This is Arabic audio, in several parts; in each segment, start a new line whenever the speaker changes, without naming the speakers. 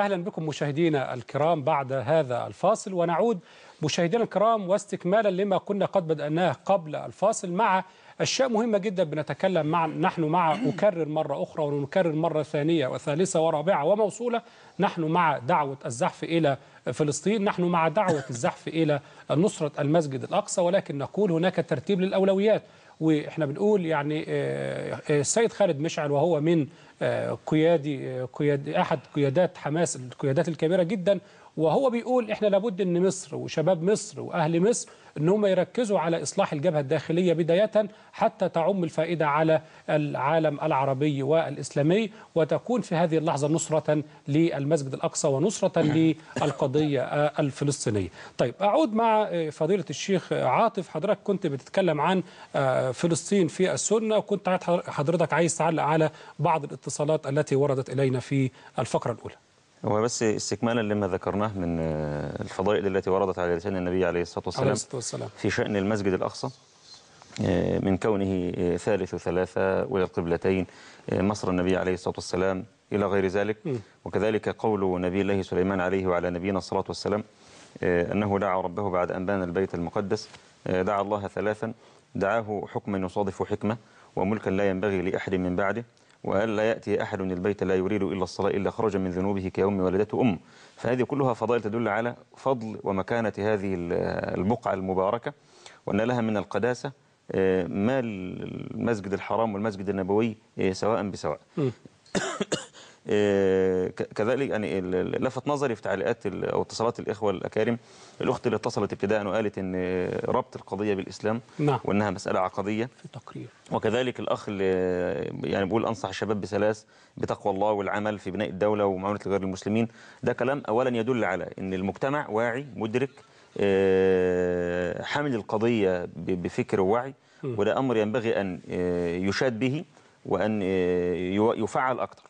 أهلا بكم مشاهدينا الكرام بعد هذا الفاصل ونعود مشاهدينا الكرام واستكمالا لما كنا قد بدأناه قبل الفاصل مع أشياء مهمة جدا بنتكلم مع نحن مع أكرر مرة أخرى ونكرر مرة ثانية وثالثة ورابعة وموصولة. نحن مع دعوة الزحف إلى فلسطين نحن مع دعوة الزحف إلى نصرة المسجد الأقصى ولكن نقول هناك ترتيب للأولويات. وإحنا بنقول يعني السيد خالد مشعل وهو من قيادي قياد أحد قيادات حماس القيادات الكبيرة جدا وهو بيقول إحنا لابد إن مصر وشباب مصر وأهل مصر إن هم يركزوا على إصلاح الجبهة الداخلية بداية حتى تعم الفائدة على العالم العربي والإسلامي وتكون في هذه اللحظة نصرة للمسجد الأقصى ونصرة للقضية الفلسطينية. طيب أعود مع فضيلة الشيخ عاطف حضرتك كنت بتتكلم عن فلسطين في السنة وكنت حضرتك عايز تعلق على بعض الاتصالات التي وردت إلينا في الفقرة الأولى.
هو بس استكمالا لما ذكرناه من الفضائل التي وردت على لسان النبي عليه الصلاة والسلام,
عليه الصلاة والسلام.
في شأن المسجد الأقصى. من كونه ثالث ثلاثة وإلى القبلتين مصر النبي عليه الصلاة والسلام إلى غير ذلك. وكذلك قول نبي الله سليمان عليه وعلى نبينا الصلاة والسلام أنه دعا ربه بعد أن بان البيت المقدس. دعا الله ثلاثا دعاه حكما يصادف حكمة وملكا لا ينبغي لأحد من بعده. وأن لا يأتي أحد البيت لا يريد إلا الصلاة إلا خرج من ذنوبه كيوم ولدته أم. فهذه كلها فضائل تدل على فضل ومكانة هذه البقعة المباركة وأن لها من القداسة ما المسجد الحرام والمسجد النبوي سواء بسواء. كذلك يعني لفت نظري في تعليقات أو اتصالات الإخوة الأكارم الأخت اللي اتصلت ابتداء وقالت إن ربط القضية بالإسلام
نعم.
وإنها مسألة عقدية.
في تقرير.
وكذلك الأخ اللي يعني بيقول أنصح الشباب بثلاث بتقوى الله والعمل في بناء الدولة ومعاونه غير المسلمين. ده كلام اولا يدل على إن المجتمع واعي مدرك حامل القضية بفكر ووعي. وده أمر ينبغي أن يشاد به وأن يفعل أكثر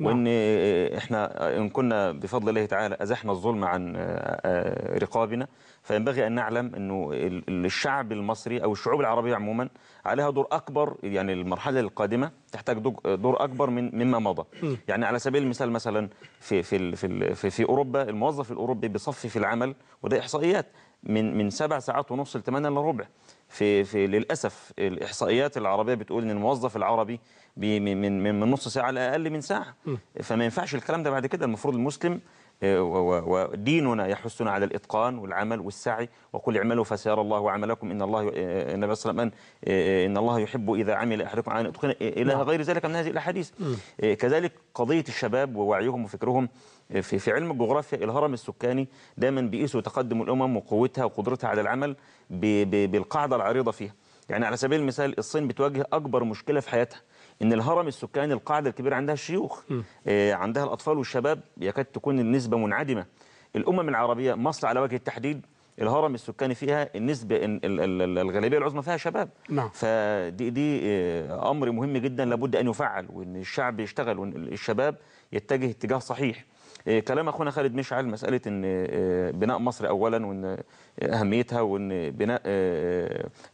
وإن إحنا إن كنا بفضل الله تعالى أزحنا الظلم عن رقابنا فينبغي أن نعلم إنه الشعب المصري أو الشعوب العربية عموما عليها دور أكبر يعني المرحلة القادمة تحتاج دور أكبر من مما مضى. يعني على سبيل المثال مثلا في في في في, في أوروبا الموظف الأوروبي بيصفي في العمل وده إحصائيات من من سبع ساعات ونص ل 8 الا ربع. في في للأسف الإحصائيات العربية بتقول إن الموظف العربي من من من نص ساعة لاقل من ساعة. فما ينفعش الكلام ده بعد كده. المفروض المسلم وديننا يحثنا على الإتقان والعمل والسعي. وقل اعملوا فسيرى الله عملكم. إن الله النبي صلى الله عليه وسلم إن الله يحب إذا عمل أحدكم عن اتقن إلى غير ذلك من هذه الأحاديث. كذلك قضية الشباب ووعيهم وفكرهم في في علم الجغرافيا الهرم السكاني دايما بيقيسوا تقدم الأمم وقوتها وقدرتها على العمل بالقاعدة العريضة فيها. يعني على سبيل المثال الصين بتواجه أكبر مشكلة في حياتها. إن الهرم السكاني القاعدة الكبيرة عندها الشيوخ آه عندها الأطفال والشباب يكاد تكون النسبة منعدمة. الأمم العربية مصر على وجه التحديد الهرم السكاني فيها النسبة الغالبية العظمى فيها شباب.
نعم.
فدي دي أمر مهم جدا لابد أن يفعل وإن الشعب يشتغل وإن الشباب يتجه اتجاه صحيح. كلام اخونا خالد مشعل مساله ان بناء مصر اولا وان اهميتها وان بناء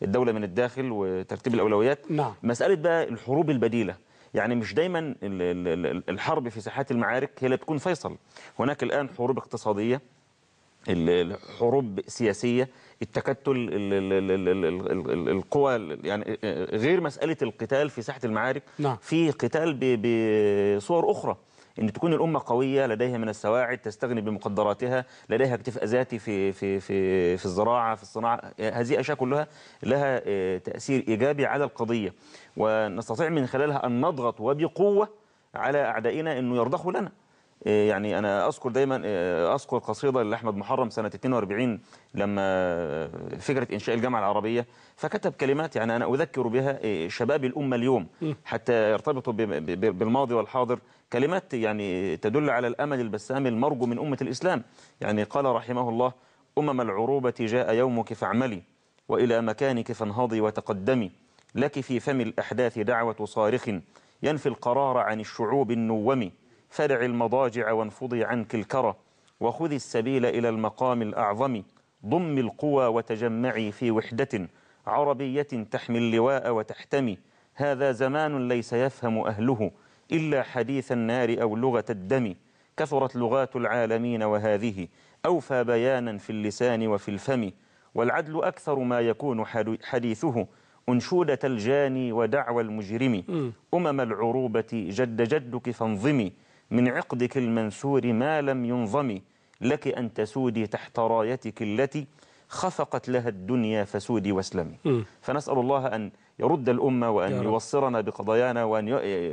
الدولة من الداخل وترتيب الاولويات
نعم.
مساله بقى الحروب البديله يعني مش دايما الحرب في ساحات المعارك هي اللي تكون فيصل هناك الان حروب اقتصاديه الحروب سياسيه التكتل القوى يعني غير مساله القتال في ساحه المعارك
نعم.
في قتال بصور أخرى إن تكون الأمة قوية لديها من السواعد تستغني بمقدراتها لديها اكتفاء ذاتي في في في في الزراعة في الصناعة. هذه اشياء كلها لها تأثير إيجابي على القضية. ونستطيع من خلالها أن نضغط وبقوة على أعدائنا إنه يرضخوا لنا. يعني أنا أذكر دايما أذكر قصيدة لأحمد محرم سنة 42 لما فكرة إنشاء الجامعة العربية فكتب كلمات يعني أنا أذكر بها شباب الأمة اليوم حتى يرتبطوا بالماضي والحاضر كلمات يعني تدل على الأمل البسام المرجو من أمة الإسلام. يعني قال رحمه الله أمم العروبة جاء يومك فاعملي وإلى مكانك فانهضي وتقدمي لك في فم الأحداث دعوة صارخ ينفي القرار عن الشعوب النوم. فدع المضاجع وانفضي عنك الكرى وخذي السبيل إلى المقام الأعظم ضم القوى وتجمعي في وحدة عربية تحمي اللواء وتحتمي. هذا زمان ليس يفهم أهله إلا حديث النار أو لغة الدم. كثرت لغات العالمين وهذه أوفى بيانا في اللسان وفي الفم. والعدل أكثر ما يكون حديثه أنشودة الجاني ودعوى المجرم. أمم العروبة جد جدك فانظمي. من عقدك المنثور ما لم ينظم لك أن تسودي تحت رايتك التي خفقت لها الدنيا فسودي واسلمي فنسأل الله أن يرد الأمة وأن. يوصرنا بقضايانا وأن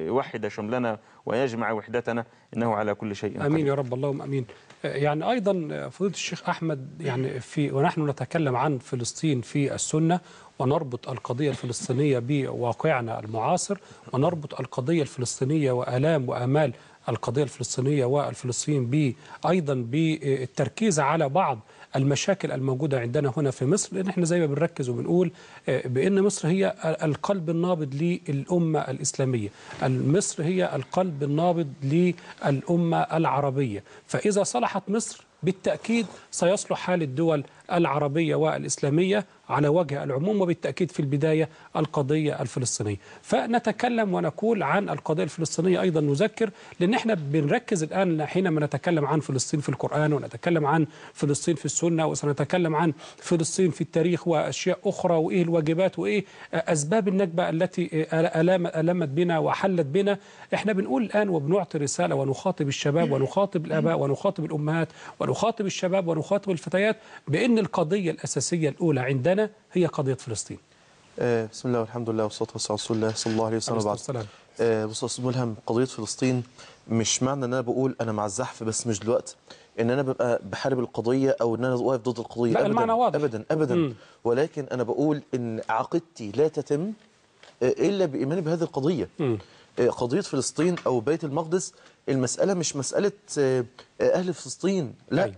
يوحد شملنا ويجمع وحدتنا. إنه على كل شيء
آمين
قدير.
يا رب. اللهم آمين. يعني أيضا فضيلة الشيخ أحمد يعني في ونحن نتكلم عن فلسطين في السنة ونربط القضية الفلسطينية بواقعنا المعاصر ونربط القضية الفلسطينية وآلام وآمال القضية الفلسطينية والفلسطينيين ب أيضا بالتركيز على بعض المشاكل الموجودة عندنا هنا في مصر لأن إحنا زي ما بنركز وبنقول آه، بأن مصر هي القلب النابض للأمة الإسلامية. مصر هي القلب النابض للأمة العربية. فإذا صلحت مصر بالتأكيد سيصلح حال الدول العربية والإسلامية على وجه العموم وبالتأكيد في البداية القضية الفلسطينية. فنتكلم ونقول عن القضية الفلسطينية أيضا نذكر لأن إحنا بنركز الآن حينما نتكلم عن فلسطين في القرآن ونتكلم عن فلسطين في السنة وسنتكلم عن فلسطين في التاريخ وأشياء أخرى وإيه الواجبات وإيه أسباب النكبه التي ألام ألمت بنا وحلت بنا. إحنا بنقول الآن وبنعطي رسالة ونخاطب الشباب ونخاطب الآباء ونخاطب الأمهات ونخاطب الشباب ونخاطب الفتيات بإن القضية الأساسية الأولى عندنا هي قضية فلسطين
آه، بسم الله والحمد لله والصلاة والسلام على رسول الله صلى الله عليه وسلم وبعد. آه، أستاذ ملهم قضية فلسطين مش معنى إن أنا بقول أنا مع الزحف بس مش دلوقتي إن أنا ببقى بحارب القضية أو إن أنا واقف ضد القضية
لا،
ابدا
المعنى واضح.
ابدا ابدا
مم.
ولكن أنا بقول إن عقيدتي لا تتم آه، إلا بايماني بهذه القضية
مم.
آه، قضية فلسطين أو بيت المقدس المسألة مش مسألة آه، أهل فلسطين لا
أيوة.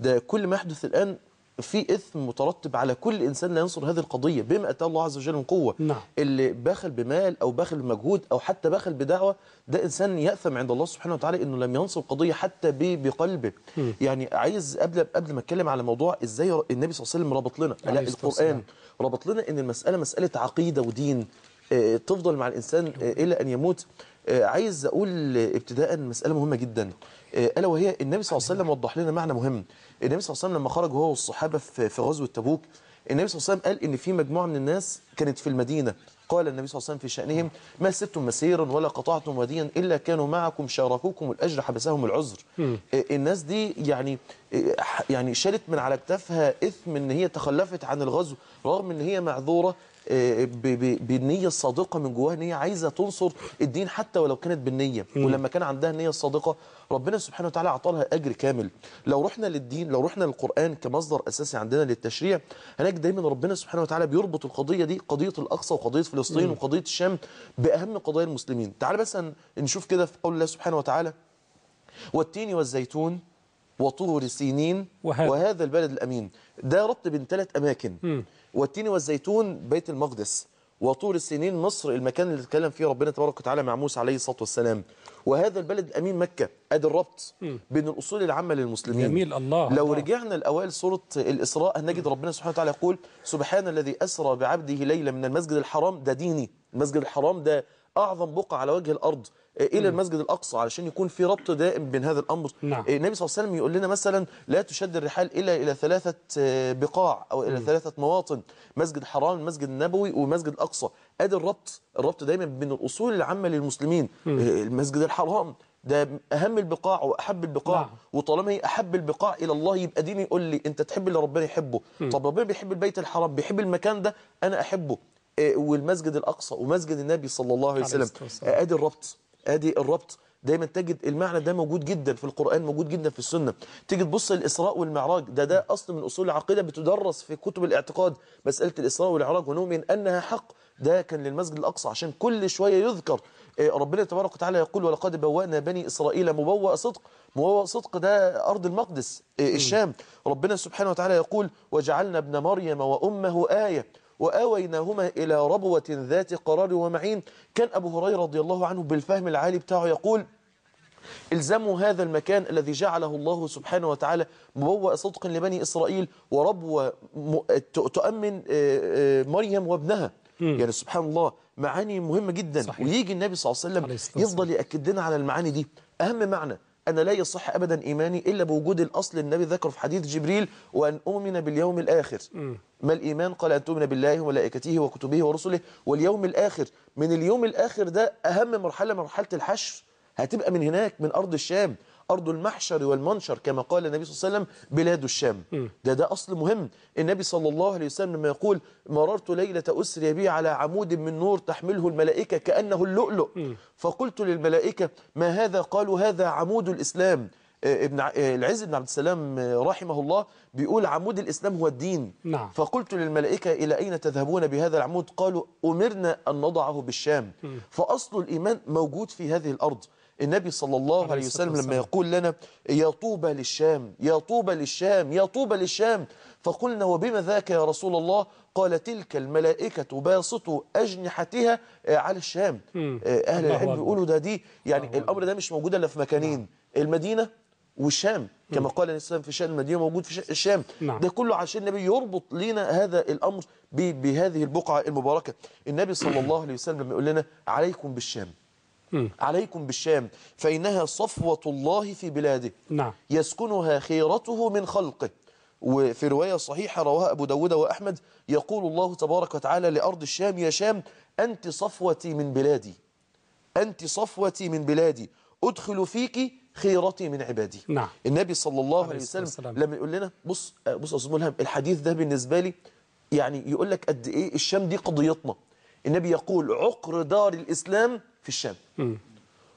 ده كل ما يحدث الآن في إثم مترتب على كل إنسان لا ينصر هذه القضية بما أتاه الله عز وجل من قوة.
نعم.
اللي بخل بمال أو بخل بمجهود أو حتى بخل بدعوة ده إنسان يأثم عند الله سبحانه وتعالى إنه لم ينصر قضية حتى بقلبه. يعني عايز قبل قبل ما أتكلم على موضوع إزاي النبي صلى الله عليه وسلم ربط لنا لا. القرآن ربط لنا إن المسألة مسألة عقيدة ودين آه، تفضل مع الإنسان آه، إلى أن يموت. آه، عايز أقول ابتداء مسألة مهمة جدا. ألا وهي النبي صلى الله عليه وسلم وضح لنا معنى مهم. النبي صلى الله عليه وسلم لما خرج هو والصحابة في غزوة تبوك النبي صلى الله عليه وسلم قال إن في مجموعة من الناس كانت في المدينة. قال النبي صلى الله عليه وسلم في شأنهم ما سبتم مسيرا ولا قطعتم وديا إلا كانوا معكم شاركوكم الأجر حبسهم العذر. آه، الناس دي يعني آه، يعني شالت من على كتافها إثم إن هي تخلفت عن الغزو رغم إن هي معذورة آه، ب- ب- بالنية الصادقة من جواها إن هي عايزة تنصر الدين حتى ولو كانت بالنية. ولما كان عندها النية الصادقة ربنا سبحانه وتعالى أعطى لها أجر كامل. لو رحنا للدين لو رحنا للقرآن كمصدر أساسي عندنا للتشريع هنجد دايما ربنا سبحانه وتعالى بيربط القضية دي قضية الأقصى وقضية فلسطين وقضية الشام بأهم قضايا المسلمين. تعال بس نشوف كده في قول الله سبحانه وتعالى والتين والزيتون وطور سينين
وهذا.
وهذا البلد الأمين. ده ربط بين ثلاث أماكن. والتين والزيتون بيت المقدس. وطور السنين مصر المكان اللي اتكلم فيه ربنا تبارك وتعالى مع موسى عليه الصلاة والسلام. وهذا البلد الأمين مكة أدي الربط بين الأصول العامة للمسلمين.
جميل، الله،
لو
الله.
رجعنا الأوائل سورة الإسراء هنجد ربنا سبحانه وتعالى يقول سبحان الذي أسرى بعبده ليلة من المسجد الحرام. ده ديني. المسجد الحرام ده أعظم بقعة على وجه الأرض آه، إلى المسجد الأقصى علشان يكون في ربط دائم بين هذا الأمر
نعم.
آه، النبي صلى الله عليه وسلم يقول لنا مثلا لا تشد الرحال إلا إلى ثلاثة آه، بقاع أو إلى ثلاثة مواطن مسجد الحرام المسجد النبوي ومسجد الأقصى أدي الربط الربط دايما بين الأصول العامة للمسلمين. آه، المسجد الحرام ده أهم البقاع وأحب البقاع.
نعم.
وطالما هي أحب البقاع إلى الله يبقى ديني يقول لي أنت تحب اللي ربنا يحبه. طب ربنا بيحب البيت الحرام بيحب المكان ده أنا أحبه. آه، والمسجد الأقصى ومسجد النبي صلى الله عليه وسلم. آه، آدي الربط. آدي الربط. دايما تجد المعنى ده موجود جدا في القرآن موجود جدا في السنة. تيجي تبص الإسراء والمعراج. ده ده أصل من أصول العقيدة بتدرس في كتب الاعتقاد. مسألة الإسراء والمعراج ونؤمن أنها حق. ده كان للمسجد الأقصى عشان كل شوية يذكر. آه، ربنا تبارك وتعالى يقول ولقد بوأنا بني إسرائيل مبوأ صدق. مبوأ صدق ده أرض المقدس آه، الشام. ربنا سبحانه وتعالى يقول وجعلنا ابن مريم وأمه آية. وآويناهما إلى ربوة ذات قرار ومعين. كان أبو هريرة رضي الله عنه بالفهم العالي بتاعه يقول إلزموا هذا المكان الذي جعله الله سبحانه وتعالى مبوأ صدق لبني إسرائيل وربوة تؤمن مريم وابنها. يعني سبحان الله معاني مهمة جدا.
صحيح.
ويجي النبي صلى الله عليه وسلم يفضل يأكد لنا على المعاني دي. أهم معنى أنا لا يصح أبدا إيماني إلا بوجود الأصل النبي ذكره في حديث جبريل وأن أؤمن باليوم الآخر. ما الإيمان؟ قال أن تؤمن بالله وملائكته وكتبه ورسله واليوم الآخر. من اليوم الآخر ده أهم مرحلة مرحلة الحشر. هتبقى من هناك من أرض الشام. أرض المحشر والمنشر كما قال النبي صلى الله عليه وسلم بلاد الشام. ده ده أصل مهم. النبي صلى الله عليه وسلم لما يقول مررت ليلة أسري بي على عمود من نور تحمله الملائكة كأنه اللؤلؤ. فقلت للملائكة ما هذا؟ قالوا هذا عمود الإسلام. آه، ابن آه، العز بن عبد السلام آه، رحمه الله بيقول عمود الإسلام هو الدين.
نعم.
فقلت للملائكة إلى أين تذهبون بهذا العمود؟ قالوا أمرنا أن نضعه بالشام. فأصل الإيمان موجود في هذه الأرض. النبي صلى الله عليه وسلم لما. يقول لنا يا طوبى للشام يا طوبى للشام يا طوبى للشام. فقلنا وبما ذاك يا رسول الله؟ قال تلك الملائكة باسطوا أجنحتها آه، على الشام. آه، أهل العلم. بيقولوا ده دي يعني الأمر ده مش موجود إلا في مكانين المدينة والشام. كما قال الإسلام في شأن المدينة موجود في الشام.
نعم.
ده كله عشان النبي يربط لنا هذا الأمر بهذه البقعة المباركة. النبي صلى الله عليه وسلم لما يقول لنا عليكم بالشام.
مم.
عليكم بالشام فإنها صفوة الله في بلاده.
نعم.
يسكنها خيرته من خلقه. وفي رواية صحيحة رواها أبو داود وأحمد يقول الله تبارك وتعالى لأرض الشام يا شام أنت صفوتي من بلادي. أنت صفوتي من بلادي. أدخل فيك خيرتي من عبادي.
نعم.
النبي صلى الله
عليه
وسلم. لما يقول لنا بص بص أستاذ ملهم الحديث ده بالنسبة لي يعني يقول لك قد إيه الشام دي قضيتنا. النبي يقول عقر دار الإسلام في الشام.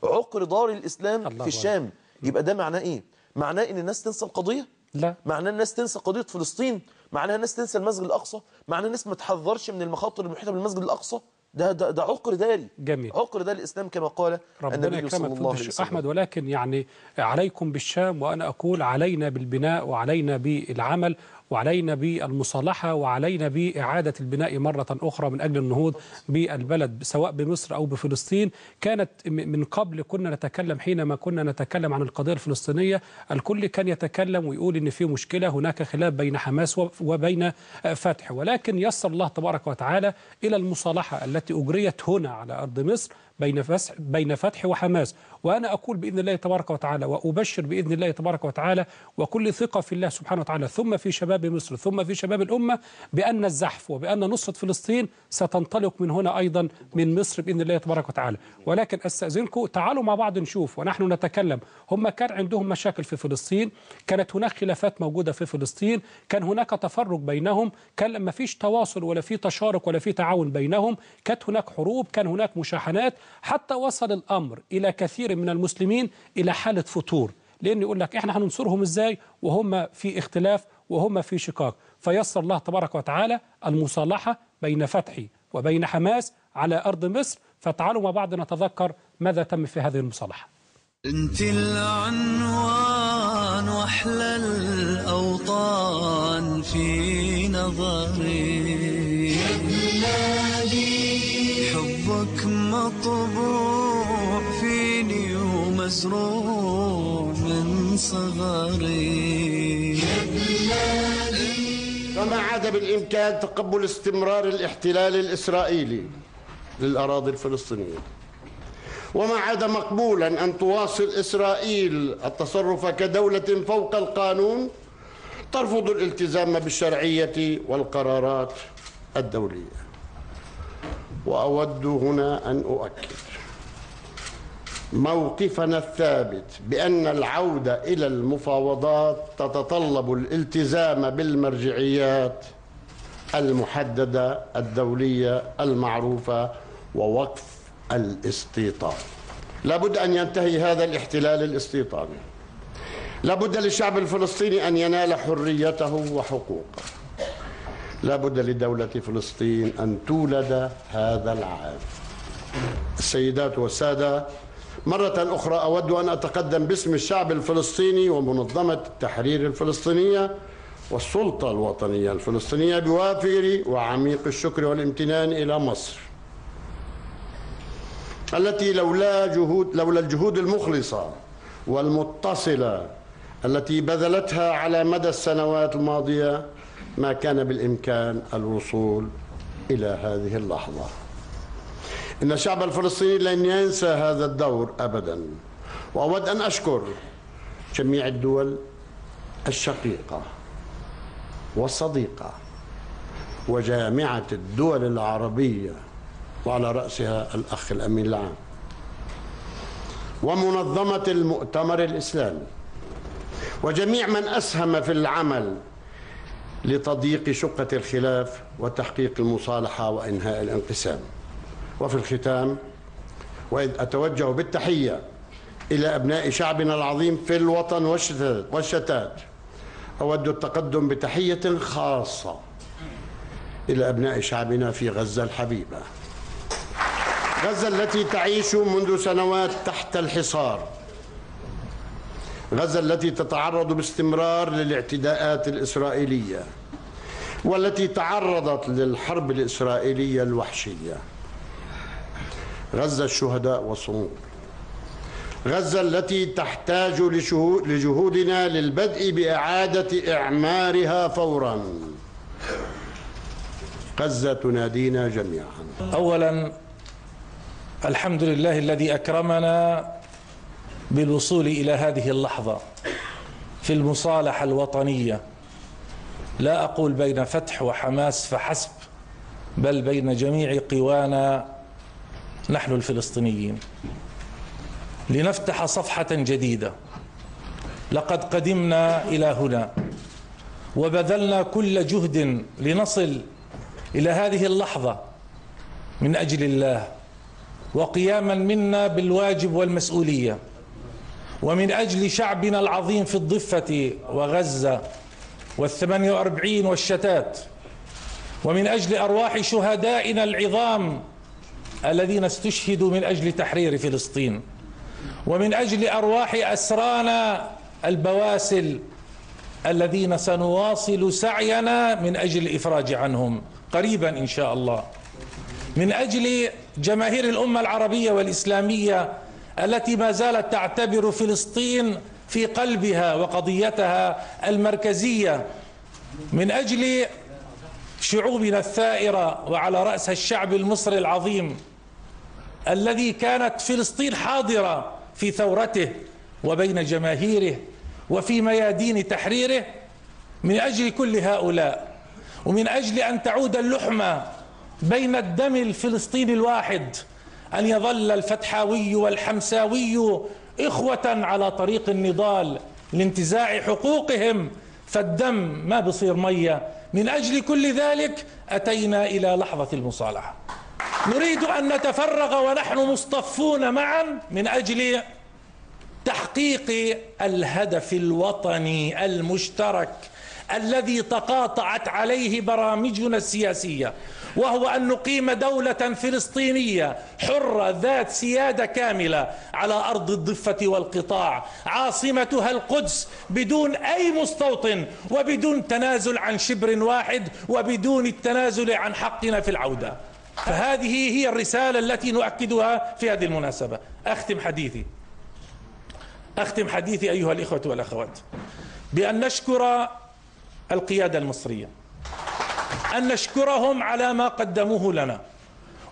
عقر دار الإسلام في الشام. يبقى ده معناه إيه؟ معناه إن الناس تنسى القضية؟
لا.
معناه الناس تنسى قضية فلسطين؟ معناها الناس تنسى المسجد الأقصى؟ معناه الناس ما تحذرش من المخاطر المحيطة بالمسجد الأقصى؟ ده ده, ده عقر داري.
جميل.
عقر دار الإسلام كما قال
ربنا
النبي صلى الله عليه وسلم.
أحمد ولكن يعني عليكم بالشام وأنا أقول علينا بالبناء وعلينا بالعمل. وعلينا بالمصالحة وعلينا بإعادة البناء مرة أخرى من أجل النهوض بالبلد سواء بمصر أو بفلسطين. كانت من قبل كنا نتكلم حينما كنا نتكلم عن القضية الفلسطينية الكل كان يتكلم ويقول إن في مشكلة هناك خلاف بين حماس وبين فتح. ولكن يسر الله تبارك وتعالى إلى المصالحة التي أجريت هنا على أرض مصر. بين فسح بين فتح وحماس. وأنا أقول بإذن الله تبارك وتعالى وأبشر بإذن الله تبارك وتعالى وكل ثقة في الله سبحانه وتعالى. ثم في شباب مصر ثم في شباب الأمة بأن الزحف وبأن نصرة فلسطين ستنطلق من هنا أيضا من مصر بإذن الله تبارك وتعالى. ولكن أستأذنكم تعالوا مع بعض نشوف ونحن نتكلم. هم كان عندهم مشاكل في فلسطين كانت هناك خلافات موجودة في فلسطين كان هناك تفرق بينهم كان ما فيش تواصل ولا في تشارك ولا في تعاون بينهم كانت هناك حروب كان هناك مشاحنات. حتى وصل الأمر إلى كثير من المسلمين إلى حالة فتور. لأن يقول لك إحنا هننصرهم إزاي؟ وهم في اختلاف وهم في شقاق. فيسر الله تبارك وتعالى المصالحة بين فتحي وبين حماس على أرض مصر. فتعالوا مع بعض نتذكر ماذا تم في هذه المصالحة.
انت العنوان وأحلى الأوطان في نظري. حبك مطبوع فيني ومزروع من صغري.
وما عاد بالإمكان تقبل استمرار الاحتلال الإسرائيلي للأراضي الفلسطينية. وما عاد مقبولا أن تواصل إسرائيل التصرف كدولة فوق القانون ترفض الالتزام بالشرعية والقرارات الدولية. وأود هنا أن أؤكد. موقفنا الثابت بأن العودة إلى المفاوضات تتطلب الالتزام بالمرجعيات المحددة الدولية المعروفة ووقف الاستيطان. لابد أن ينتهي هذا الاحتلال الاستيطاني. لابد للشعب الفلسطيني أن ينال حريته وحقوقه. لابد لدولة فلسطين أن تولد هذا العام. السيدات والسادة مرة أخرى أود أن أتقدم باسم الشعب الفلسطيني ومنظمة التحرير الفلسطينية والسلطة الوطنية الفلسطينية بوافر وعميق الشكر والامتنان إلى مصر التي لولا جهود لولا الجهود المخلصة والمتصلة التي بذلتها على مدى السنوات الماضية ما كان بالإمكان الوصول إلى هذه اللحظة. إن الشعب الفلسطيني لن ينسى هذا الدور أبدا. وأود أن أشكر جميع الدول الشقيقة والصديقة وجامعة الدول العربية وعلى رأسها الأخ الأمين العام ومنظمة المؤتمر الإسلامي وجميع من أسهم في العمل لتضييق شقة الخلاف وتحقيق المصالحة وإنهاء الانقسام. وفي الختام وإذ أتوجه بالتحية إلى أبناء شعبنا العظيم في الوطن والشتات, أود التقدم بتحية خاصة إلى أبناء شعبنا في غزة الحبيبة. غزة التي تعيش منذ سنوات تحت الحصار. غزة التي تتعرض باستمرار للاعتداءات الإسرائيلية والتي تعرضت للحرب الإسرائيلية الوحشية. غزة الشهداء والصمود غزة التي تحتاج لجهودنا للبدء بإعادة إعمارها فورا. غزة تنادينا جميعا.
اولا الحمد لله الذي أكرمنا بالوصول إلى هذه اللحظة في المصالحة الوطنية. لا أقول بين فتح وحماس فحسب بل بين جميع قوانا نحن الفلسطينيين. لنفتح صفحة جديدة. لقد قدمنا إلى هنا وبذلنا كل جهد لنصل إلى هذه اللحظة من أجل الله وقياما منا بالواجب والمسؤولية. ومن أجل شعبنا العظيم في الضفة وغزة والثمانية وأربعين والشتات ومن أجل أرواح شهدائنا العظام الذين استشهدوا من أجل تحرير فلسطين ومن أجل أرواح أسرانا البواسل الذين سنواصل سعينا من أجل الإفراج عنهم قريبا إن شاء الله. من أجل جماهير الأمة العربية والإسلامية التي ما زالت تعتبر فلسطين في قلبها وقضيتها المركزية من أجل شعوبنا الثائرة وعلى راسها الشعب المصري العظيم الذي كانت فلسطين حاضرة في ثورته وبين جماهيره وفي ميادين تحريره من أجل كل هؤلاء ومن أجل أن تعود اللحمة بين الدم الفلسطيني الواحد أن يظل الفتحاوي والحمساوي إخوة على طريق النضال لانتزاع حقوقهم فالدم ما بصير مية. من أجل كل ذلك أتينا إلى لحظة المصالحة. نريد أن نتفرغ ونحن مصطفون معا من أجل تحقيق الهدف الوطني المشترك الذي تقاطعت عليه برامجنا السياسية. وهو أن نقيم دولة فلسطينية حرة ذات سيادة كاملة على أرض الضفة والقطاع عاصمتها القدس بدون أي مستوطن وبدون تنازل عن شبر واحد وبدون التنازل عن حقنا في العودة. فهذه هي الرسالة التي نؤكدها في هذه المناسبة. أختم حديثي. أختم حديثي أيها الإخوة والأخوات بأن نشكر القيادة المصرية. أن نشكرهم على ما قدموه لنا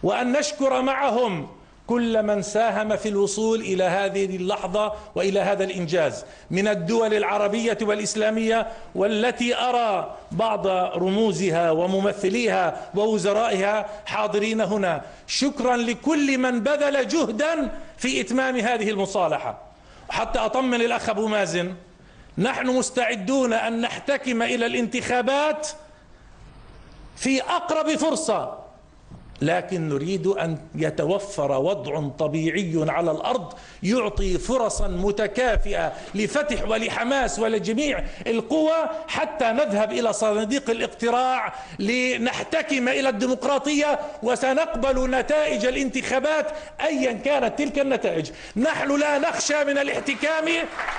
وأن نشكر معهم كل من ساهم في الوصول إلى هذه اللحظة وإلى هذا الإنجاز من الدول العربية والإسلامية والتي أرى بعض رموزها وممثليها ووزرائها حاضرين هنا. شكرا لكل من بذل جهدا في إتمام هذه المصالحة. حتى أطمن الأخ أبو مازن نحن مستعدون أن نحتكم إلى الانتخابات في أقرب فرصة. لكن نريد أن يتوفر وضع طبيعي على الأرض يعطي فرصا متكافئة لفتح ولحماس ولجميع القوى حتى نذهب إلى صناديق الاقتراع لنحتكم إلى الديمقراطية وسنقبل نتائج الانتخابات ايا كانت تلك النتائج. نحن لا نخشى من الاحتكام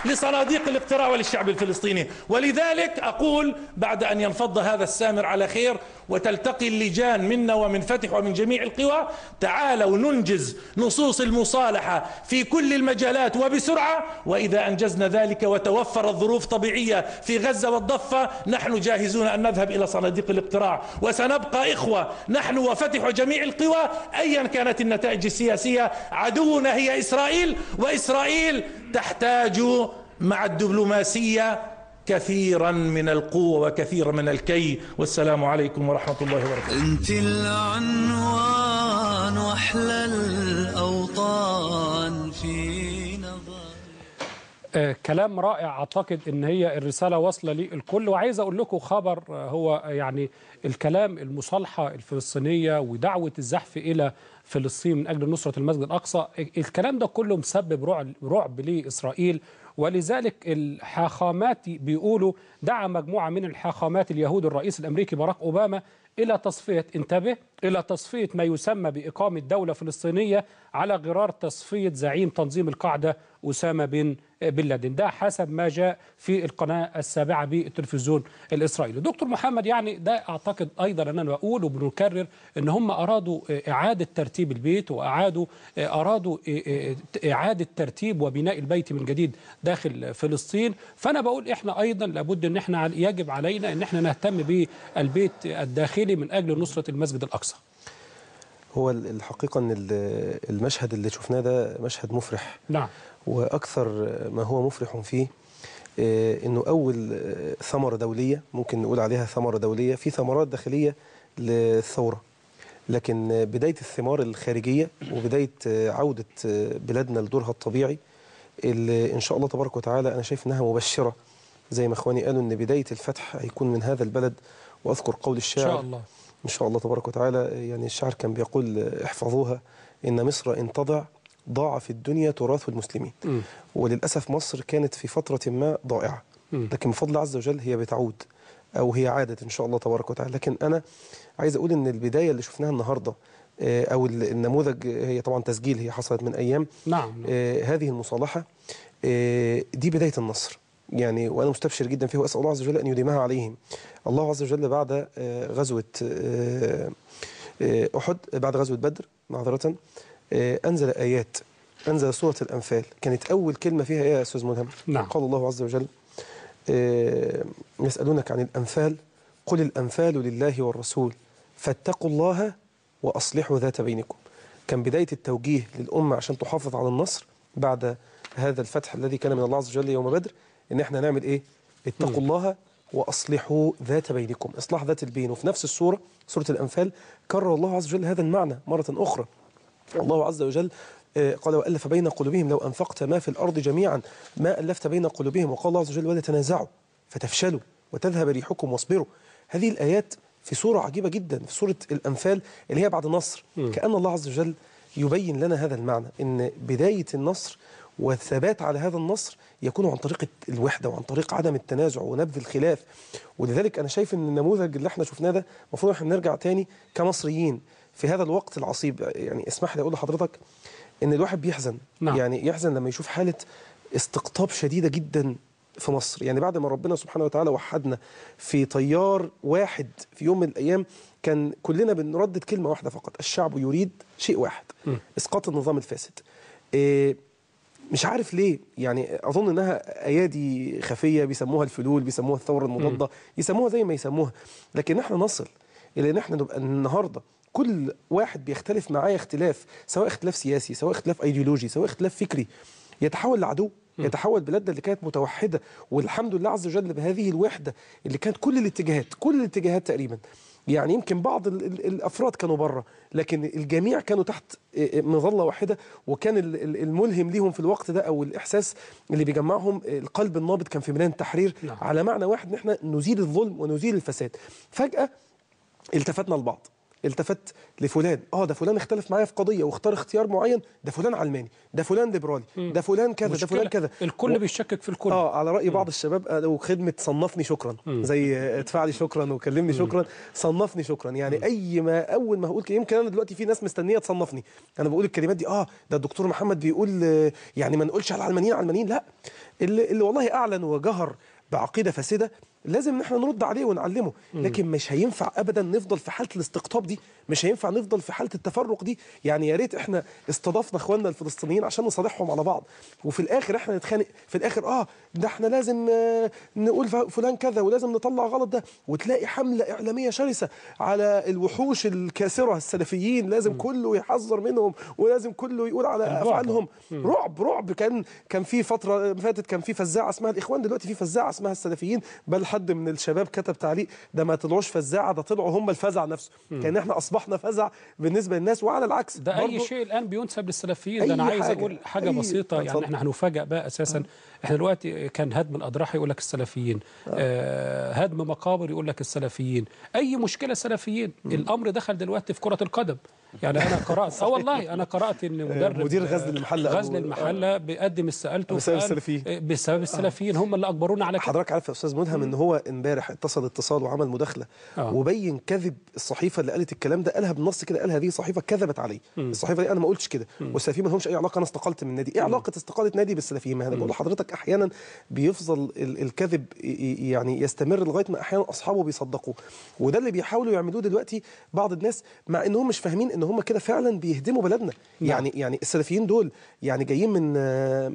لصناديق الاقتراع وللشعب الفلسطيني. ولذلك أقول بعد أن ينفض هذا السامر على خير وتلتقي اللجان منا ومن فتح ومن جميع القوى تعالوا ننجز نصوص المصالحة في كل المجالات وبسرعة وإذا أنجزنا ذلك وتوفرت ظروف طبيعية في غزة والضفة نحن جاهزون أن نذهب إلى صناديق الاقتراع. وسنبقى إخوة نحن وفتح جميع القوى أيا كانت النتائج السياسية عدونا هي إسرائيل وإسرائيل تحتاج مع الدبلوماسية كثيرا من القوة وكثيرا من الكي. والسلام عليكم ورحمة الله وبركاته.
انت العنوان وأحلى الأوطان في نظر
آه، كلام رائع. أعتقد إن هي الرسالة واصلة للكل وعايز أقول لكم خبر آه، هو يعني الكلام المصالحة الفلسطينية ودعوة الزحف إلى فلسطين من أجل نصرة المسجد الأقصى الكلام ده كله مسبب رعب رعب لإسرائيل. ولذلك الحاخامات بيقولوا دعا مجموعة من الحاخامات اليهود الرئيس الأمريكي باراك أوباما إلى تصفية انتبه إلى تصفية ما يسمى بإقامة دولة فلسطينية على غرار تصفية زعيم تنظيم القاعدة أسامة بن بن لادن ده حسب ما جاء في القناة السابعة بالتلفزيون الإسرائيلي. دكتور محمد يعني ده أعتقد أيضا أنا بقول وبنكرر إن هم أرادوا إعادة ترتيب البيت وأعادوا أرادوا إعادة ترتيب وبناء البيت من جديد داخل فلسطين. فأنا بقول إحنا أيضا لابد إن إحنا يجب علينا إن إحنا نهتم بالبيت الداخلي من أجل نصرة المسجد الأقصى.
هو الحقيقة أن ال- المشهد اللي شفناه ده مشهد مفرح.
نعم.
وأكثر ما هو مفرح فيه آه، أنه أول آه، ثمرة دولية ممكن نقول عليها ثمرة دولية في ثمرات داخلية للثورة. لكن آه، بداية الثمار آه، عودة آه، بلادنا لدورها الطبيعي اللي إن شاء الله تبارك وتعالى أنا شايف أنها مبشرة. زي ما إخواني قالوا أن بداية الفتح هيكون من هذا البلد. وأذكر قول
إن
الشاعر
شاء الله.
إن شاء الله تبارك وتعالى يعني الشاعر كان بيقول احفظوها إن مصر إن تضع ضاع في الدنيا تراث المسلمين
مم.
وللأسف مصر كانت في فترة ما ضائعة
مم.
لكن بفضل الله عز وجل هي بتعود أو هي عادت إن شاء الله تبارك وتعالى لكن أنا عايز أقول إن البداية اللي شفناها النهاردة آه، أو ال- النموذج هي طبعا تسجيل هي حصلت من أيام
نعم نعم.
آه، هذه المصالحة آه، دي بداية النصر يعني وأنا مستبشر جدا فيه وأسأل الله عز وجل أن يديمها عليهم الله عز وجل بعد غزوة أحد بعد غزوة بدر معذرة أنزل آيات أنزل سورة الأنفال. كانت أول كلمة فيها إيه يا أستاذ ملهم؟
نعم.
قال الله عز وجل آه، يسألونك عن الأنفال قل الأنفال لله والرسول فاتقوا الله وأصلحوا ذات بينكم. كان بداية التوجيه للأمة عشان تحافظ على النصر بعد هذا الفتح الذي كان من الله عز وجل يوم بدر إن إحنا نعمل إيه؟ اتقوا الله وأصلحوا ذات بينكم. إصلاح ذات البين. وفي نفس السورة سورة الأنفال كرر الله عز وجل هذا المعنى مرة أخرى. الله عز وجل آه، قال وألف بين قلوبهم لو أنفقت ما في الأرض جميعا ما ألفت بين قلوبهم. وقال الله عز وجل ولا تنازعوا فتفشلوا وتذهب ريحكم واصبروا. هذه الآيات في سورة عجيبة جدا في سورة الأنفال اللي هي بعد النصر. كأن الله عز وجل يبين لنا هذا المعنى إن بداية النصر والثبات على هذا النصر يكون عن طريق الوحدة وعن طريق عدم التنازع ونبذ الخلاف. ولذلك أنا شايف إن النموذج اللي إحنا شفناه ده المفروض إحنا نرجع تاني كمصريين. في هذا الوقت العصيب يعني اسمح لي أقول لحضرتك إن الواحد بيحزن.
نعم.
يعني يحزن لما يشوف حالة استقطاب شديدة جدا في مصر. يعني بعد ما ربنا سبحانه وتعالى وحدنا في طيار واحد في يوم من الأيام كان كلنا بنردد كلمة واحدة فقط الشعب يريد شيء واحد إسقاط النظام الفاسد. إيه مش عارف ليه يعني أظن إنها أيادي خفية بيسموها الفلول بيسموها الثورة المضادة يسموها زي ما يسموها. لكن إحنا نصل إلى إن إحنا نبقى النهارده كل واحد بيختلف معايا اختلاف سواء اختلاف سياسي سواء اختلاف ايديولوجي سواء اختلاف فكري. يتحول لعدو يتحول بلادنا اللي كانت متوحدة والحمد لله عز وجل بهذه الوحدة اللي كانت كل الاتجاهات كل الاتجاهات تقريبا. يعني يمكن بعض ال ال الأفراد كانوا بره لكن الجميع كانوا تحت آه، مظلة واحدة وكان ال- ال- الملهم ليهم في الوقت ده أو الإحساس اللي بيجمعهم آه، القلب النابض كان في ميدان التحرير
نعم.
على معنى واحد إن إحنا نزيل الظلم ونزيل الفساد. فجأة التفتنا لبعض. التفت لفلان. آه ده فلان اختلف معايا في قضية واختار اختيار معين. ده فلان علماني. ده فلان ليبرالي. ده فلان كذا ده. فلان كذا.
الكل
و-
بيشكك في الكل.
آه على رأي بعض الشباب قالوا خدمة صنفني شكرا. زي آه، ادفع لي شكرا وكلمني شكرا. صنفني شكرا. يعني أي ما أول ما هقول يمكن أنا دلوقتي في ناس مستنية تصنفني. أنا بقول الكلمات دي آه ده الدكتور محمد بيقول آه، يعني ما نقولش على العلمانيين علمانيين لا. اللي, اللي والله أعلن وجهر بعقيدة فاسدة لازم ان إحنا نرد عليه ونعلمه. لكن مش هينفع ابدا نفضل في حالة الاستقطاب دي مش هينفع نفضل في حالة التفرق دي. يعني يا ريت إحنا استضفنا إخواننا الفلسطينيين عشان نصالحهم على بعض. وفي الآخر إحنا نتخانق. في الآخر آه ده إحنا لازم آه، نقول فلان كذا ولازم نطلع غلط ده. وتلاقي حملة إعلامية شرسة على الوحوش الكاسرة السلفيين. لازم كله يحذر منهم ولازم كله يقول على. أفعالهم. رعب رعب. كان كان في فترة فاتت كان في فزاعة اسمها الإخوان دلوقتي في فزاعة اسمها السلفيين. بل حد من الشباب كتب تعليق ده ما طلعوش فزاعة ده طلعوا هم الفزع نفسه. كان إحنا أصبحنا فزع بالنسبة للناس وعلى العكس
ده
أي
شيء الآن بينسب للسلفيين ده
أنا
عايز
حاجة.
أقول
حاجة
بسيطة يعني. إحنا هنفاجئ بقى أساسا إحنا دلوقتي كان هدم الاضرحه يقول لك السلفيين آه. هدم مقابر يقول لك السلفيين. أي مشكلة سلفيين؟ الأمر دخل دلوقتي في كرة القدم. يعني أنا قرأت آه والله أنا قرأت إن مدرب
مدير غزل المحلة أبو-
غزل المحلة بيقدم استقالته
بسبب السلفيين.
آه، بسبب السلفيين هم اللي اجبرونا على كده.
حضرتك عارف يا أستاذ ملهم إن هو إمبارح اتصل اتصال وعمل مداخلة
آه.
وبين كذب الصحيفة اللي قالت الكلام ده قالها بالنص كده قال هذه صحيفة كذبت علي. الصحيفة دي أنا ما قلتش كده. والسلفيين ما لهمش أي علاقة أنا استقلت من النادي. إيه علاقة استقالة نادي بالسلفيين؟ ما أنا بقول لحضرتك أحيانا بيفضل ال- الكذب يعني يستمر لغاية ما أحيانا أصحابه بيصدقوه وده اللي بيحاولوا يعملوه دلوقتي بعض الناس مع إنهم مش فاهمين إن هم كده فعلا بيهدموا بلدنا. يعني يعني السلفيين دول يعني جايين من آه،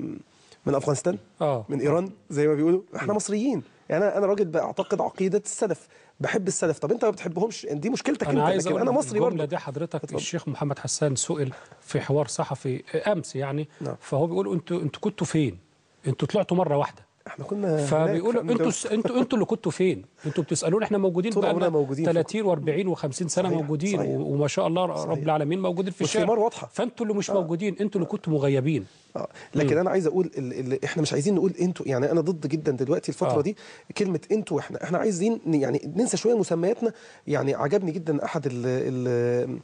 من أفغانستان
آه.
من إيران زي ما بيقولوا. إحنا مصريين. يعني أنا أنا راجل بعتقد عقيدة السلف بحب السلف. طب أنت ما بتحبهمش؟ دي مشكلتك
أنا
أنت
عايز
لكن أنا مصري برضه.
دي حضرتك الشيخ محمد حسان سئل في حوار صحفي أمس يعني.
نعم.
فهو بيقول أنتوا أنتوا كنتوا فين؟ أنتوا طلعتوا مرة واحدة.
إحنا كنا
فبيقولوا
أنتوا
أنتوا أنتوا اللي كنتوا فين؟ أنتوا بتسألونا إحنا موجودين بقالنا
موجودين في-
30 و40 و50 سنة
صحيح،
موجودين
صحيح.
وما شاء الله رب العالمين موجودين في الشارع
والثمار واضحة.
فانتوا اللي مش موجودين أنتوا اللي كنتوا مغيبين
آه. لكن أنا عايز أقول ال ال إحنا مش عايزين نقول أنتوا يعني أنا ضد جدا دلوقتي الفترة
آه.
دي كلمة أنتوا وإحنا إحنا عايزين يعني ننسى شوية مسمياتنا يعني عجبني جدا أحد ال ال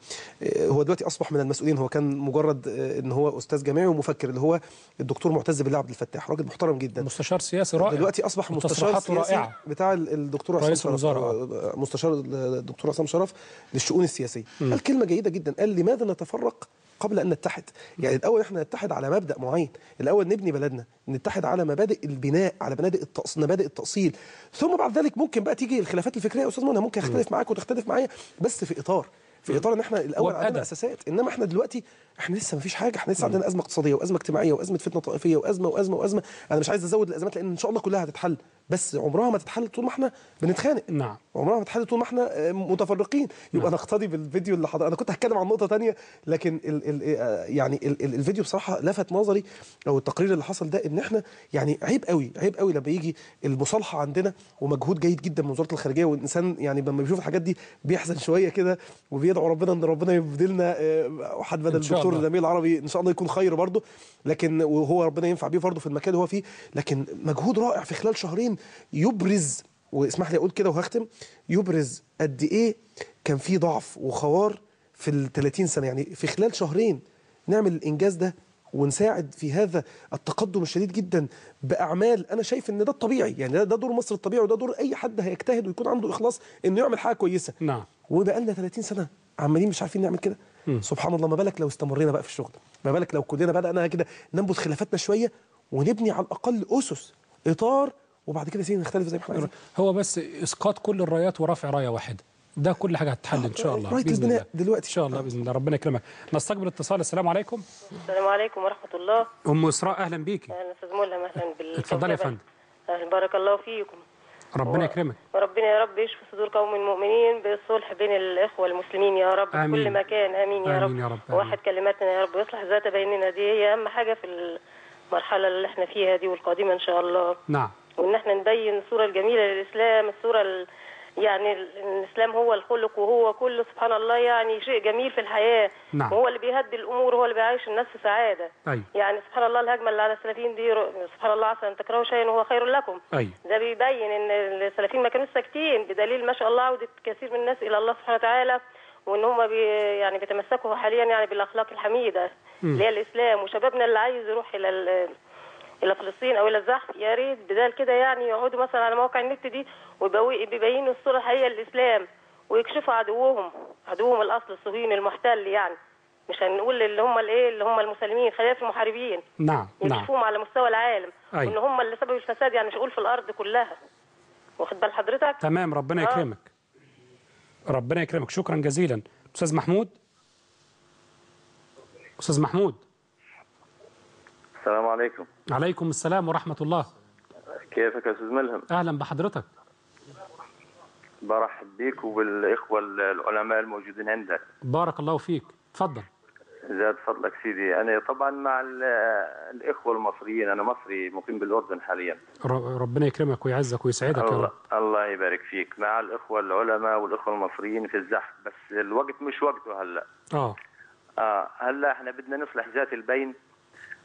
هو دلوقتي أصبح من المسؤولين هو كان مجرد آه، إن هو أستاذ جامعي ومفكر اللي هو الدكتور معتز بالله عبد الفتاح راجل محترم جدا
مستشار سياسي رائع.
دلوقتي أصبح مستشار سياسي بتاع ال- الدكتور عصام
رئيس
شرف.
الوزراء،
آه، مستشار الدكتور عصام شرف للشؤون السياسية. قال كلمة جيدة جدا. قال لماذا نتفرق قبل أن نتحد؟ يعني الأول إحنا نتحد على مبدأ معين. الأول نبني بلدنا نتحد على مبادئ البناء على مبادئ التأص... مبادئ التأصيل. ثم بعد ذلك ممكن بقى تيجي الخلافات الفكرية يا أستاذ منى ممكن اختلف معاك وتختلف معايا بس في إطار. في إطار إن إحنا
الأول.
عندنا اساسات إنما إحنا دلوقتي إحنا لسه ما فيش حاجة. إحنا لسه عندنا أزمة اقتصادية وأزمة اجتماعية وأزمة فتنة طائفية وأزمة وأزمة وأزمة. أنا مش عايز أزود الأزمات لأن إن شاء الله كلها هتتحل. بس عمرها ما تتحل طول ما إحنا بنتخانق.
نعم.
عمرها ما تتحل طول ما إحنا آه، متفرقين. يبقى نقتدي بالفيديو اللي حضر أنا كنت هتكلم عن نقطة تانية لكن ال ال آه، يعني ال ال الفيديو بصراحة لفت نظري أو التقرير اللي حصل ده إن إحنا يعني عيب قوي عيب قوي لما يجي المصالحة عندنا ومجهود جيد جدا من وزارة الخارجية والإنسان يعني لما بيشوف الحاجات دي بيحزن شوية كده وبيدعو ربنا إن ربنا يبدلنا آه، واحد بدل
الله.
الجميل العربي إن شاء الله يكون خير برضه. لكن وهو ربنا ينفع بيه برضه في المكان اللي هو فيه. لكن مجهود رائع في خلال شهرين يبرز واسمح لي أقول كده وهختم يبرز قد إيه كان في ضعف وخوار في ال 30 سنة. يعني في خلال شهرين نعمل الانجاز ده ونساعد في هذا التقدم الشديد جدا بأعمال. أنا شايف إن ده الطبيعي. يعني ده, ده دور مصر الطبيعي وده دور أي حد هيجتهد ويكون عنده إخلاص إنه يعمل حاجة كويسة.
نعم.
وبقى لنا 30 سنة عمالين مش عارفين نعمل كده. سبحان الله ما بالك لو استمرينا بقى في الشغل؟ ما بالك لو كلنا بدأنا كده ننبذ خلافاتنا شوية ونبني على الأقل أسس إطار وبعد كده سيدي نختلف زي ما إحنا عايزين.
هو بس إسقاط كل الرايات ورفع راية واحدة. ده كل حاجة هتتحل إن شاء الله بإذن
البناء
الله.
دلوقتي.
إن شاء الله بإذن الله ربنا يكرمك. نستقبل اتصال السلام عليكم.
السلام عليكم ورحمة الله.
أم إسراء أهلا بيكي.
أهلا أستاذ ملهم أهلا بال
اتفضلي يا فندم.
أهلا بارك الله فيكم.
ربنا يكرمك.
وربنا يا رب يشفي صدور قوم المؤمنين بالصلح بين الإخوة المسلمين يا رب في. كل مكان. آمين يا
آمين
رب
يا رب،.
وواحد كلماتنا يا رب ويصلح ذات بيننا. دي هي أهم حاجة في المرحلة اللي إحنا فيها دي والقادمة إن شاء الله.
نعم.
وإن إحنا نبين الصورة الجميلة للإسلام الصورة ال... يعني ال- الإسلام هو الخلق وهو كله سبحان الله يعني شيء جميل في الحياة
نعم.
وهو اللي بيهدي الأمور وهو اللي بيعيش الناس في سعادة
أيوة.
يعني سبحان الله الهجمة اللي على السلفيين دي سبحان الله عسى أن تكرهوا شيئا وهو خير لكم
أيوة.
ده بيبين إن السلفيين ما كانوش ساكتين بدليل ما شاء الله عودة كثير من الناس إلى الله سبحانه وتعالى وإن هم بي يعني بيتمسكوا حاليا يعني بالأخلاق الحميدة اللي هي الإسلام وشبابنا اللي عايز يروح إلى ال- إلى فلسطين أو إلى الزحف يا ريت بدال كده يعني يقعدوا مثلا على مواقع النت دي بيبينوا الصورة الحقيقيه للاسلام ويكشفوا عدوهم عدوهم الأصل الصهيوني المحتل يعني. مش هنقول اللي هم الإيه اللي هم المسلمين خلينا في المحاربين.
نعم نعم.
يكشفوهم على مستوى العالم.
أيوة.
وإن هم اللي سببوا الفساد يعني مش هقول في الأرض كلها. واخد بال حضرتك؟
تمام ربنا
آه.
يكرمك. ربنا يكرمك. شكرا جزيلا. أستاذ محمود؟ أستاذ محمود؟
السلام عليكم.
عليكم السلام ورحمة الله.
كيفك يا أستاذ ملهم؟
أهلا بحضرتك.
برحب بيك وبالإخوة العلماء الموجودين عندك.
بارك الله فيك. اتفضل
زاد فضلك سيدي. أنا طبعا مع ال- الإخوة المصريين أنا مصري مقيم بالأردن حاليا.
ربنا يكرمك ويعزك ويسعدك يا
الله,
رب
الله يبارك فيك. مع الإخوة العلماء والإخوة المصريين في الزحف بس الوقت مش وقته هلأ.
آه.
آه هلأ إحنا بدنا نصلح ذات البين.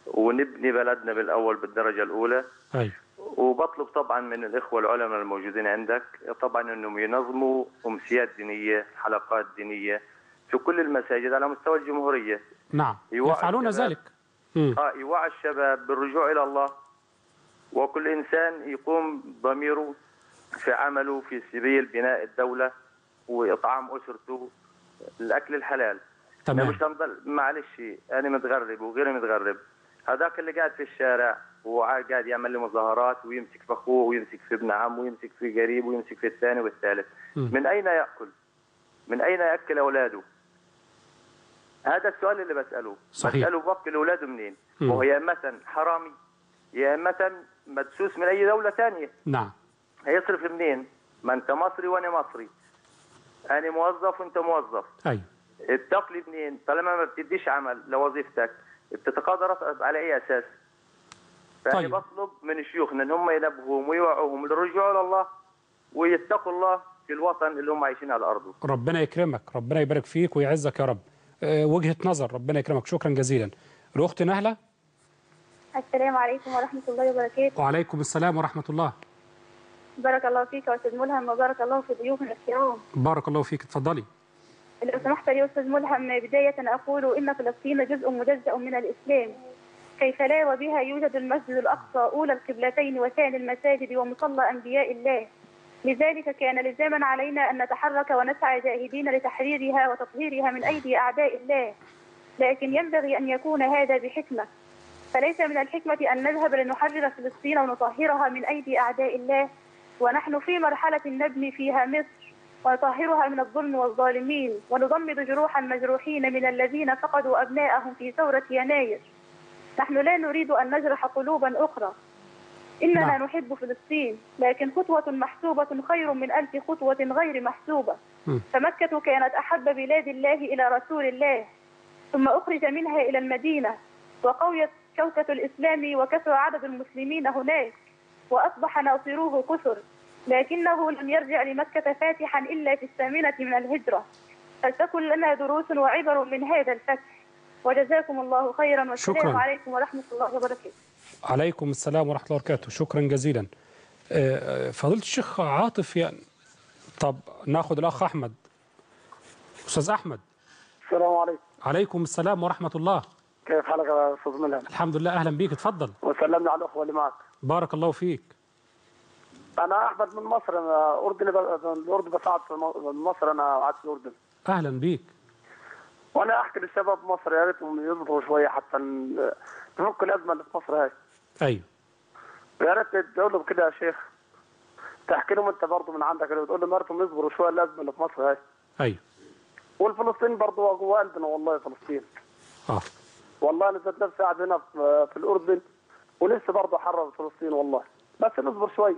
ونبني بلدنا بالأول بالدرجة الأولى.
أيوه
وبطلب طبعا من الإخوة العلماء الموجودين عندك طبعا إنهم ينظموا أمسيات دينية حلقات دينية في كل المساجد على مستوى الجمهورية.
نعم. يفعلون. ذلك.
آه يوعي الشباب بالرجوع إلى الله. وكل إنسان يقوم ضميره في عمله في سبيل بناء الدولة وإطعام أسرته الأكل الحلال.
تمام.
مش هنضل معلش أنا متغرب وغيري متغرب. هذاك اللي قاعد في الشارع وقاعد يعمل لي مظاهرات ويمسك في أخوه ويمسك في ابن عمه ويمسك في قريب ويمسك في الثاني والثالث. من أين يأكل؟ من أين يأكل أولاده؟ هذا السؤال اللي بسأله
صحيح.
بسأله بوكل اولاده منين؟
مم.
وهو يا إما حرامي يا إما مدسوس من أي دولة ثانية
نعم
هيصرف منين؟ ما أنت مصري وأنا مصري أنا موظف وأنت موظف
أيوه
الدخل منين؟ طالما ما بتديش عمل لوظيفتك بتتقاضى راتب على أي أساس؟ فانا
طيب.
بطلب من شيوخنا إن هم ينبهوهم ويوعوهم للرجوع إلى الله ويتقوا الله في الوطن اللي هم عايشين على أرضه.
ربنا يكرمك ربنا يبارك فيك ويعزك يا رب. آه، وجهة نظر ربنا يكرمك. شكرا جزيلا. الأخت نهلة؟
السلام عليكم ورحمة الله وبركاته.
وعليكم السلام ورحمة الله.
بارك الله فيك يا أستاذ ملهم وبارك الله في ضيوفنا الكرام
بارك الله فيك. اتفضلي.
لو سمحت لي أستاذ ملهم بداية أقول إن فلسطين جزء مجزأ من الإسلام. كيف لا وبها يوجد المسجد الأقصى أولى القبلتين وثاني المساجد ومصلى أنبياء الله. لذلك كان لزاما علينا أن نتحرك ونسعى جاهدين لتحريرها وتطهيرها من أيدي أعداء الله. لكن ينبغي أن يكون هذا بحكمة. فليس من الحكمة أن نذهب لنحرر فلسطين ونطهرها من أيدي أعداء الله. ونحن في مرحلة نبني فيها مصر. ونطهرها من الظلم والظالمين ونضمد جروح المجروحين من الذين فقدوا أبناءهم في ثورة يناير نحن لا نريد أن نجرح قلوبا أخرى إننا
نعم.
نحب فلسطين لكن خطوة محسوبة خير من ألف خطوة غير محسوبة
مم.
فمكة كانت أحب بلاد الله إلى رسول الله ثم أخرج منها إلى المدينة وقويت شوكة الإسلام وكثر عدد المسلمين هناك وأصبح ناصروه كثر لكنه لم يرجع لمكة فاتحا إلا في الثامنة من الهجرة. فلتكن لنا دروس وعبر من هذا الفتح. وجزاكم الله خيرا والسلام
شكراً.
عليكم ورحمة الله وبركاته.
عليكم السلام ورحمة الله وبركاته. شكرا جزيلا. آه، آه، فضيلة الشيخ عاطف يعني. طب ناخد الأخ أحمد. أستاذ أحمد.
السلام عليكم.
عليكم السلام ورحمة الله.
كيف حالك يا أستاذ ملهم؟
الحمد لله. أهلا بيك. اتفضل
وسلمنا على الأخوة اللي معك.
بارك الله فيك.
أنا أحمد من مصر أنا أردني ب- الأردن م- من مصر أنا قاعد في الأردن.
أهلا بيك.
وأنا أحكي للشباب مصر يا ريتهم يضبطوا شوية حتى نفك الأزمة اللي في مصر هاي.
أيوه.
يا ريت تقول لهم كده يا شيخ. تحكي لهم أنت برضه من عندك كده وتقول لهم يا ريتهم يصبروا شوية الأزمة اللي في مصر هاي.
أيوه.
والفلسطين برضه جوا قلبنا والله فلسطين
آه.
والله أنا ذات نفسي قاعد هنا في, الأردن ولسه برضه حرر فلسطين والله. بس نصبر شوي.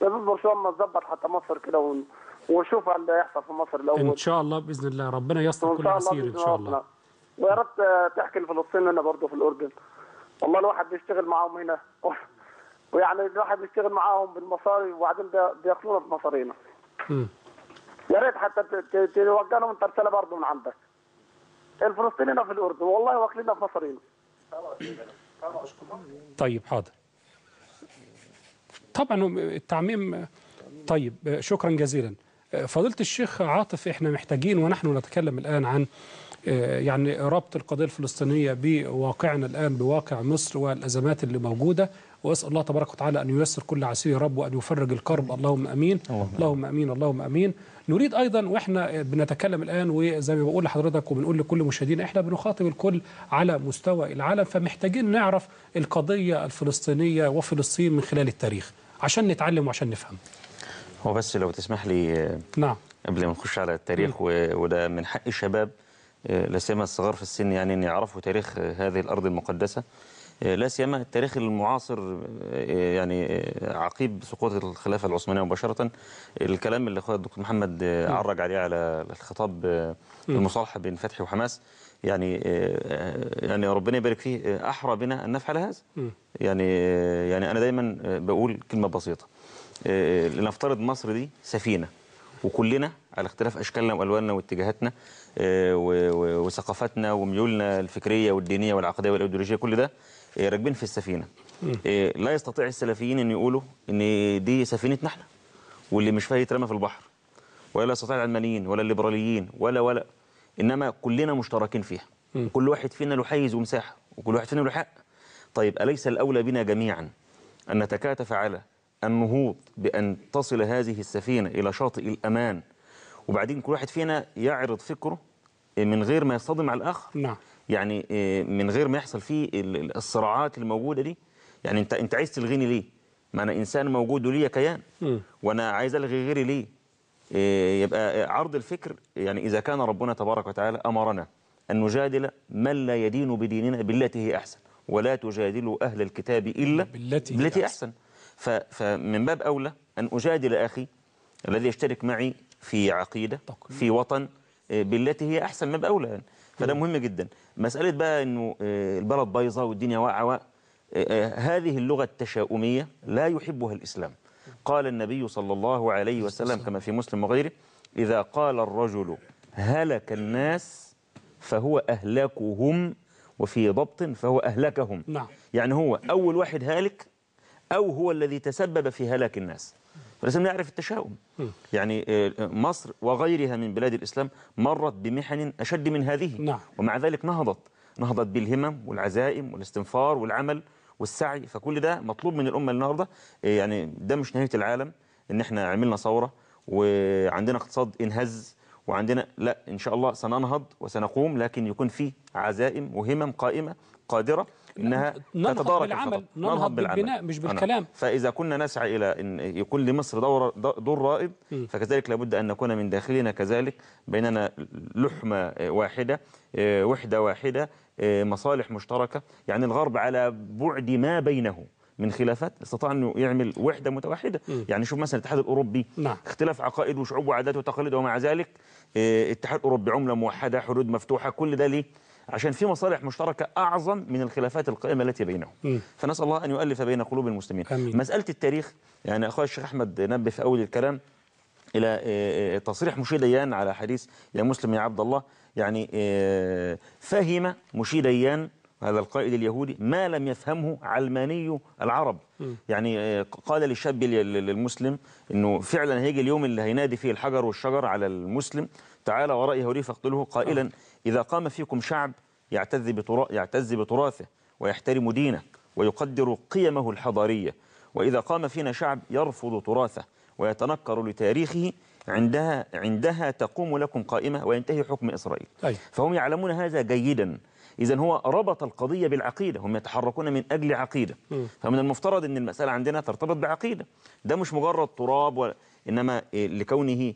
بس نصبر شوي اما نظبط حتى مصر كده ون... ونشوف اللي هيحصل في مصر الأول.
إن شاء الله بإذن الله. ربنا يستر كل
شاء الله
عسير
بإذن
شاء. الله.
ويا آه، تحكي لفلسطين هنا برضه في الأردن. والله الواحد بيشتغل معاهم هنا. ويعني الواحد بيشتغل معاهم بالمصاري وبعدين بي- بياكلونا بمصارينا. يا ريت حتى توجه لهم انت رسالة برضه من عندك. الفلسطينيين في الأردن والله واكليننا بمصارينا
طيب حاضر. طبعا التعميم طيب شكرا جزيلا. فضيلة الشيخ عاطف إحنا محتاجين ونحن نتكلم الآن عن يعني ربط القضية الفلسطينية بواقعنا الآن بواقع مصر والأزمات اللي موجودة. وأسأل الله تبارك وتعالى أن ييسر كل عسير يا رب وأن يفرج الكرب. اللهم أمين. اللهم أمين. اللهم أمين. نريد أيضا وإحنا بنتكلم الآن وزي ما بقول لحضرتك وبنقول لكل مشاهدينا إحنا بنخاطب الكل على مستوى العالم فمحتاجين نعرف القضية الفلسطينية وفلسطين من خلال التاريخ. عشان نتعلم وعشان نفهم.
هو بس لو تسمح لي
نعم.
قبل ما نخش على التاريخ وده من حق الشباب آه، لا سيما الصغار في السن يعني ان يعرفوا تاريخ آه، هذه الأرض المقدسة. آه، لا سيما التاريخ المعاصر يعني عقيب سقوط الخلافة العثمانية مباشرة. الكلام اللي أخويا الدكتور محمد عرج عليه على الخطاب المصالحة بين فتحي وحماس يعني آه، يعني ربنا يبارك فيه آه، أحرى بنا أن نفعل هذا. يعني آه، يعني أنا دايما آه، بقول كلمة بسيطة. آه، لنفترض مصر دي سفينة وكلنا على اختلاف أشكالنا وألواننا واتجاهاتنا آه، وثقافتنا وميولنا الفكرية والدينية والعقدية والإيديولوجية كل ده آه، راكبين في السفينة. آه، لا يستطيع السلفيين إن يقولوا إن دي سفينتنا إحنا واللي مش فيها يترمى في البحر ولا يستطيع العلمانيين ولا الليبراليين ولا ولا. إنما كلنا مشتركين فيها. كل واحد فينا له حيز ومساحة وكل واحد فينا له حق. طيب أليس الأولى بنا جميعا أن نتكاتف على النهوض بأن تصل هذه السفينة إلى شاطئ الأمان وبعدين كل واحد فينا يعرض فكره من غير ما يصطدم على الآخر؟
نعم.
يعني آه، من غير ما يحصل فيه ال- ال- الصراعات الموجودة دي؟ يعني أنت أنت عايز تلغيني ليه؟ ما أنا إنسان موجود وليا كيان. وأنا عايز ألغي غيري ليه؟ آه، يبقى عرض الفكر يعني إذا كان ربنا تبارك وتعالى أمرنا أن نجادل من لا يدين بديننا بالتي هي أحسن ولا تجادلوا أهل الكتاب إلا
بالتي هي
بالتي
أحسن.
أحسن. ف- فمن باب أولى أن أجادل أخي الذي يشترك معي في عقيدة في وطن آه، بالتي هي أحسن من باب أولى يعني. فده مهم جدا. مسألة بقى إنه آه، البلد بايظة والدنيا آه، هذه اللغة التشاؤمية لا يحبها الإسلام. قال النبي صلى الله عليه وسلم كما في مسلم وغيره إذا قال الرجل هلك الناس فهو أهلكهم وفي ضبط فهو أهلكهم.
نعم.
يعني هو أول واحد هالك أو هو الذي تسبب في هلاك الناس. فلازم نعرف التشاؤم. يعني آه، مصر وغيرها من بلاد الإسلام مرت بمحن أشد من هذه.
نعم.
ومع ذلك نهضت. نهضت بالهمم والعزائم والاستنفار والعمل. والسعي فكل ده مطلوب من الأمة النهارده. آه، يعني ده مش نهاية العالم إن إحنا عملنا ثورة وعندنا اقتصاد انهز وعندنا لا إن شاء الله سننهض وسنقوم لكن يكون في عزائم وهمم قائمة قادرة إنها
ننهض
تتدارك
بالعمل،
الخطر.
ننهض. بالبناء مش
أنا.
بالكلام.
فإذا كنا نسعى إلى إن يكون لمصر دور دور رائد فكذلك لابد أن نكون من داخلنا كذلك بيننا لحمة واحدة آه، وحدة واحدة آه، مصالح مشتركة يعني الغرب على بعد ما بينه من خلافات استطاع انه يعمل وحدة متوحدة يعني شوف مثلا الاتحاد الأوروبي
نعم.
اختلاف عقائد وشعوب وعادات وتقاليد ومع ذلك آه، الاتحاد الأوروبي عملة موحدة حدود مفتوحة كل ده ليه عشان في مصالح مشتركة أعظم من الخلافات القائمة التي بينهم. فنسأل الله أن يؤلف بين قلوب المسلمين.
آمين.
مسألة التاريخ يعني اخويا الشيخ أحمد نبه في أول الكلام إلى آه، آه، تصريح مشي ديان على حديث يا مسلم يا عبد الله. يعني آه، فهم مشي ديان هذا القائد اليهودي ما لم يفهمه علماني العرب. يعني آه، قال للشاب ال- المسلم إنه فعلا هيجي اليوم اللي هينادي فيه الحجر والشجر على المسلم. تعالى وراء يهودي فاقتله قائلا إذا قام فيكم شعب يعتز بترا- يعتز بتراثه ويحترم دينه ويقدر قيمه الحضارية وإذا قام فينا شعب يرفض تراثه ويتنكر لتاريخه عندها عندها تقوم لكم قائمة وينتهي حكم إسرائيل.
أي.
فهم يعلمون هذا جيدا. اذا هو ربط القضية بالعقيدة هم يتحركون من أجل عقيدة. فمن المفترض إن المسألة عندنا ترتبط بعقيدة. ده مش مجرد تراب و... إنما إيه، لكونه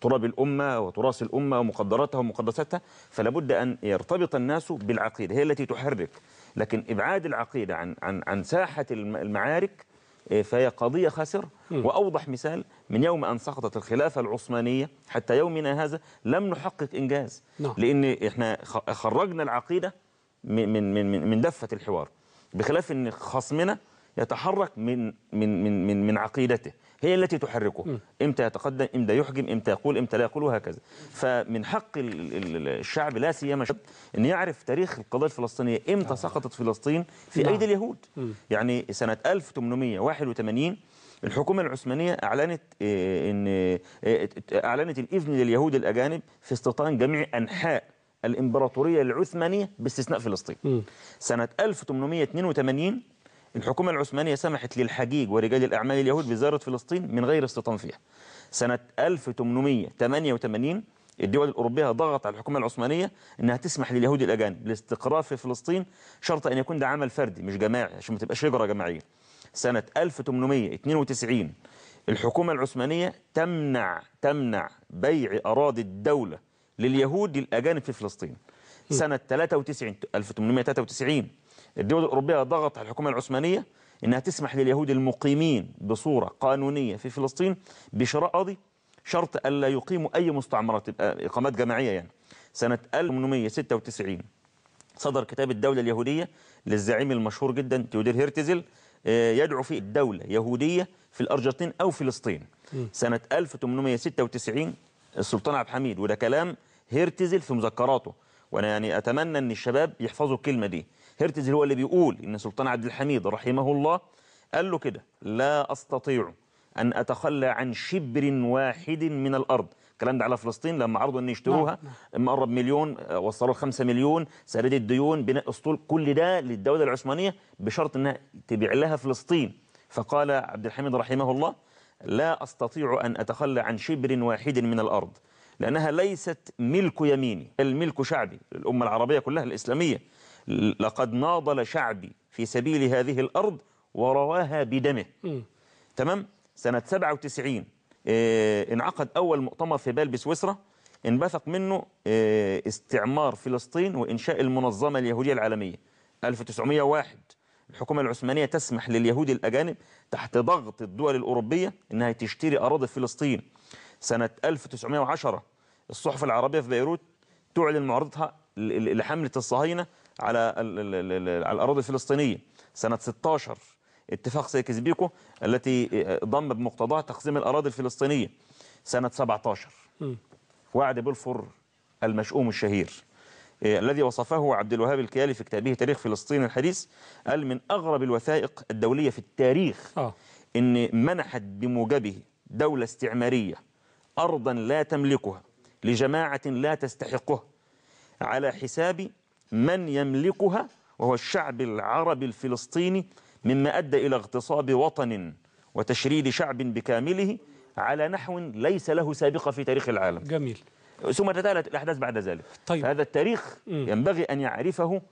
تراب الأمة وتراث الأمة ومقدراتها ومقدساتها فلا بد أن يرتبط الناس بالعقيدة هي التي تحرك. لكن إبعاد العقيدة عن عن عن ساحة الم- المعارك إيه، فهي قضية خاسرة. وأوضح مثال من يوم أن سقطت الخلافة العثمانية حتى يومنا هذا لم نحقق إنجاز.
نعم.
لأن إحنا خرجنا العقيدة من من من من- من دفة الحوار. بخلاف أن خصمنا يتحرك من من من من, من عقيدته. هي التي تحركه. إمتى يتقدم؟ إمتى يحجم إمتى يقول؟ إمتى لا يقول؟ وهكذا. فمن حق ال- ال- الشعب لا سيما الشعب إن يعرف تاريخ القضية الفلسطينية. إمتى سقطت فلسطين؟ في
نعم.
أيدي اليهود. يعني سنة 1881 الحكومة العثمانية أعلنت آه، إن آه، أعلنت الإذن لليهود الأجانب في استيطان جميع أنحاء الإمبراطورية العثمانية باستثناء فلسطين. سنة 1882 الحكومة العثمانية سمحت للحجيج ورجال الأعمال اليهود بزيارة فلسطين من غير استيطان فيها. سنة 1888 الدول الأوروبية ضغط على الحكومة العثمانية أنها تسمح لليهود الأجانب بالاستقرار في فلسطين شرط أن يكون ده عمل فردي مش جماعي عشان ما تبقاش هجرة جماعية. سنة 1892 الحكومة العثمانية تمنع تمنع بيع أراضي الدولة لليهود للأجانب في فلسطين. سنة 93 1893 الدول الأوروبية ضغط على الحكومة العثمانية إنها تسمح لليهود المقيمين بصورة قانونية في فلسطين بشراء أراضي شرط ألا يقيموا أي مستعمرات تبقى إقامات جماعية يعني. سنة 1896 صدر كتاب الدولة اليهودية للزعيم المشهور جدا تيودير هيرتزل آه، يدعو فيه الدولة يهودية في الأرجنتين أو فلسطين. سنة 1896 السلطان عبد الحميد وده كلام هيرتزل في مذكراته وأنا يعني أتمنى إن الشباب يحفظوا الكلمة دي. هيرتزل هو اللي بيقول إن سلطان عبد الحميد رحمه الله قال له كده لا أستطيع أن أتخلى عن شبر واحد من الأرض. الكلام ده على فلسطين لما عرضوا إن يشتروها مقرب مليون آه، وصلوا لخمسة مليون سداد الديون بناء أسطول كل ده للدولة العثمانية بشرط إنها تبيع لها فلسطين. فقال عبد الحميد رحمه الله لا أستطيع أن أتخلى عن شبر واحد من الأرض لأنها ليست ملك يميني الملك شعبي الأمة العربية كلها الإسلامية. لقد ناضل شعبي في سبيل هذه الأرض ورواها بدمه. تمام؟ سنة 97 آه، انعقد أول مؤتمر في بال بسويسرا. انبثق منه آه، استعمار فلسطين وإنشاء المنظمة اليهودية العالمية. 1901 الحكومة العثمانية تسمح لليهود الأجانب تحت ضغط الدول الأوروبية أنها تشتري أراضي فلسطين. سنة 1910 الصحف العربية في بيروت تعلن معارضتها لحملة الصهاينة على ال- ال- ال- على الأراضي الفلسطينية. سنة 16 اتفاق سايكس بيكو التي ضم بمقتضاها تقسيم الأراضي الفلسطينية. سنة 17 وعد بلفور المشؤوم الشهير. إيه، الذي وصفه عبد الوهاب الكيالي في كتابه تاريخ فلسطين الحديث قال من أغرب الوثائق الدولية في التاريخ
آه.
إن منحت بموجبه دولة استعمارية أرضا لا تملكها لجماعة لا تستحقها على حساب من يملكها وهو الشعب العربي الفلسطيني مما أدى إلى اغتصاب وطن وتشريد شعب بكامله على نحو ليس له سابقة في تاريخ العالم.
جميل.
ثم تتالت الأحداث بعد ذلك.
طيب.
هذا التاريخ ينبغي أن يعرفه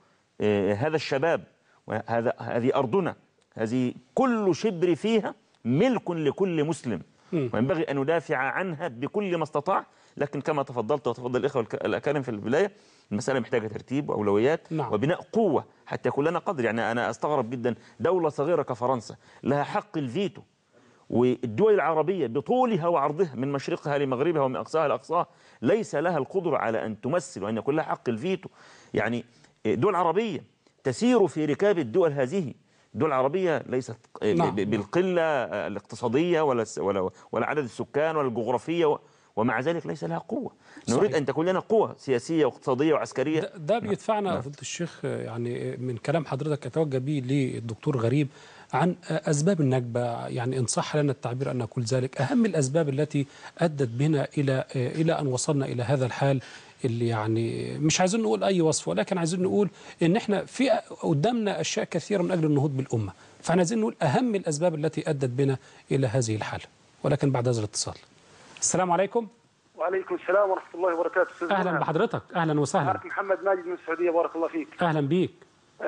آه، هذا الشباب وهذا هذه أرضنا هذه كل شبر فيها ملك لكل مسلم. وينبغي أن ندافع عنها بكل ما استطاع لكن كما تفضلت وتفضل الإخوة الأكارم في البداية المسألة محتاجة ترتيب وأولويات
نعم.
وبناء قوة حتى يكون لنا قدر يعني أنا أستغرب جدا دولة صغيرة كفرنسا لها حق الفيتو والدول العربية بطولها وعرضها من مشرقها لمغربها ومن أقصاها لأقصاها ليس لها القدرة على أن تمثل وأن يكون لها حق الفيتو يعني دول عربية تسير في ركاب الدول هذه دول عربية ليست
نعم.
بالقلة الاقتصادية ولا ولا ولا عدد السكان ولا الجغرافية ومع ذلك ليس لها قوة. نريد
صحيح.
أن تكون لنا قوة سياسية واقتصادية وعسكرية.
ده, ده بيدفعنا فضيلة الشيخ آه، يعني من كلام حضرتك أتوجه به للدكتور غريب عن أسباب النكبة يعني إن صح لنا التعبير أن نقول ذلك. أهم الأسباب التي أدت بنا إلى إلى أن وصلنا إلى هذا الحال اللي يعني مش عايزين نقول أي وصف ولكن عايزين نقول إن إحنا في قدامنا أشياء كثيرة من أجل النهوض بالأمة. فإحنا عايزين نقول أهم الأسباب التي أدت بنا إلى هذه الحالة ولكن بعد هذا الاتصال. السلام عليكم.
وعليكم السلام ورحمة الله وبركاته أستاذ
أهلا
منى.
بحضرتك. أهلا وسهلا.
معك محمد ماجد من السعودية بارك الله فيك.
أهلا بيك.
آه،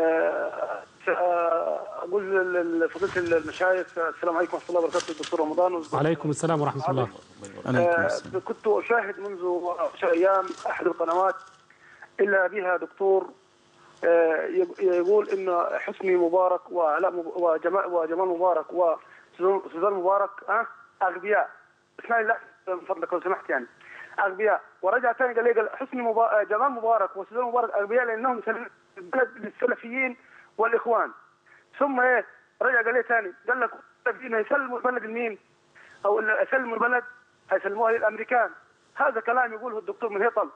آه، أقول لفضيله المشايخ السلام عليكم ورحمة الله وبركاته الدكتور رمضان.
وعليكم السلام ورحمة الله.
آه، كنت أشاهد منذ عشر أيام أحد القنوات الا بها دكتور آه، يق- يقول إن حسني مبارك وعلاء وجمال مبارك وسوزان مبارك أغبياء. اسمعي لا. من فضلك لو سمحت يعني. أغبياء. ورجع ثاني قال لي قال حسني مبارك جمال مبارك وسوزان مبارك. أغبياء لأنهم البلد للسلفيين والإخوان. ثم إيه؟ رجع قال لي ثاني قال لك السلفيين هيسلموا البلد لمين؟ أو يسلموا البلد هيسلموها للأمريكان. هذا كلام يقوله الدكتور من هيطل.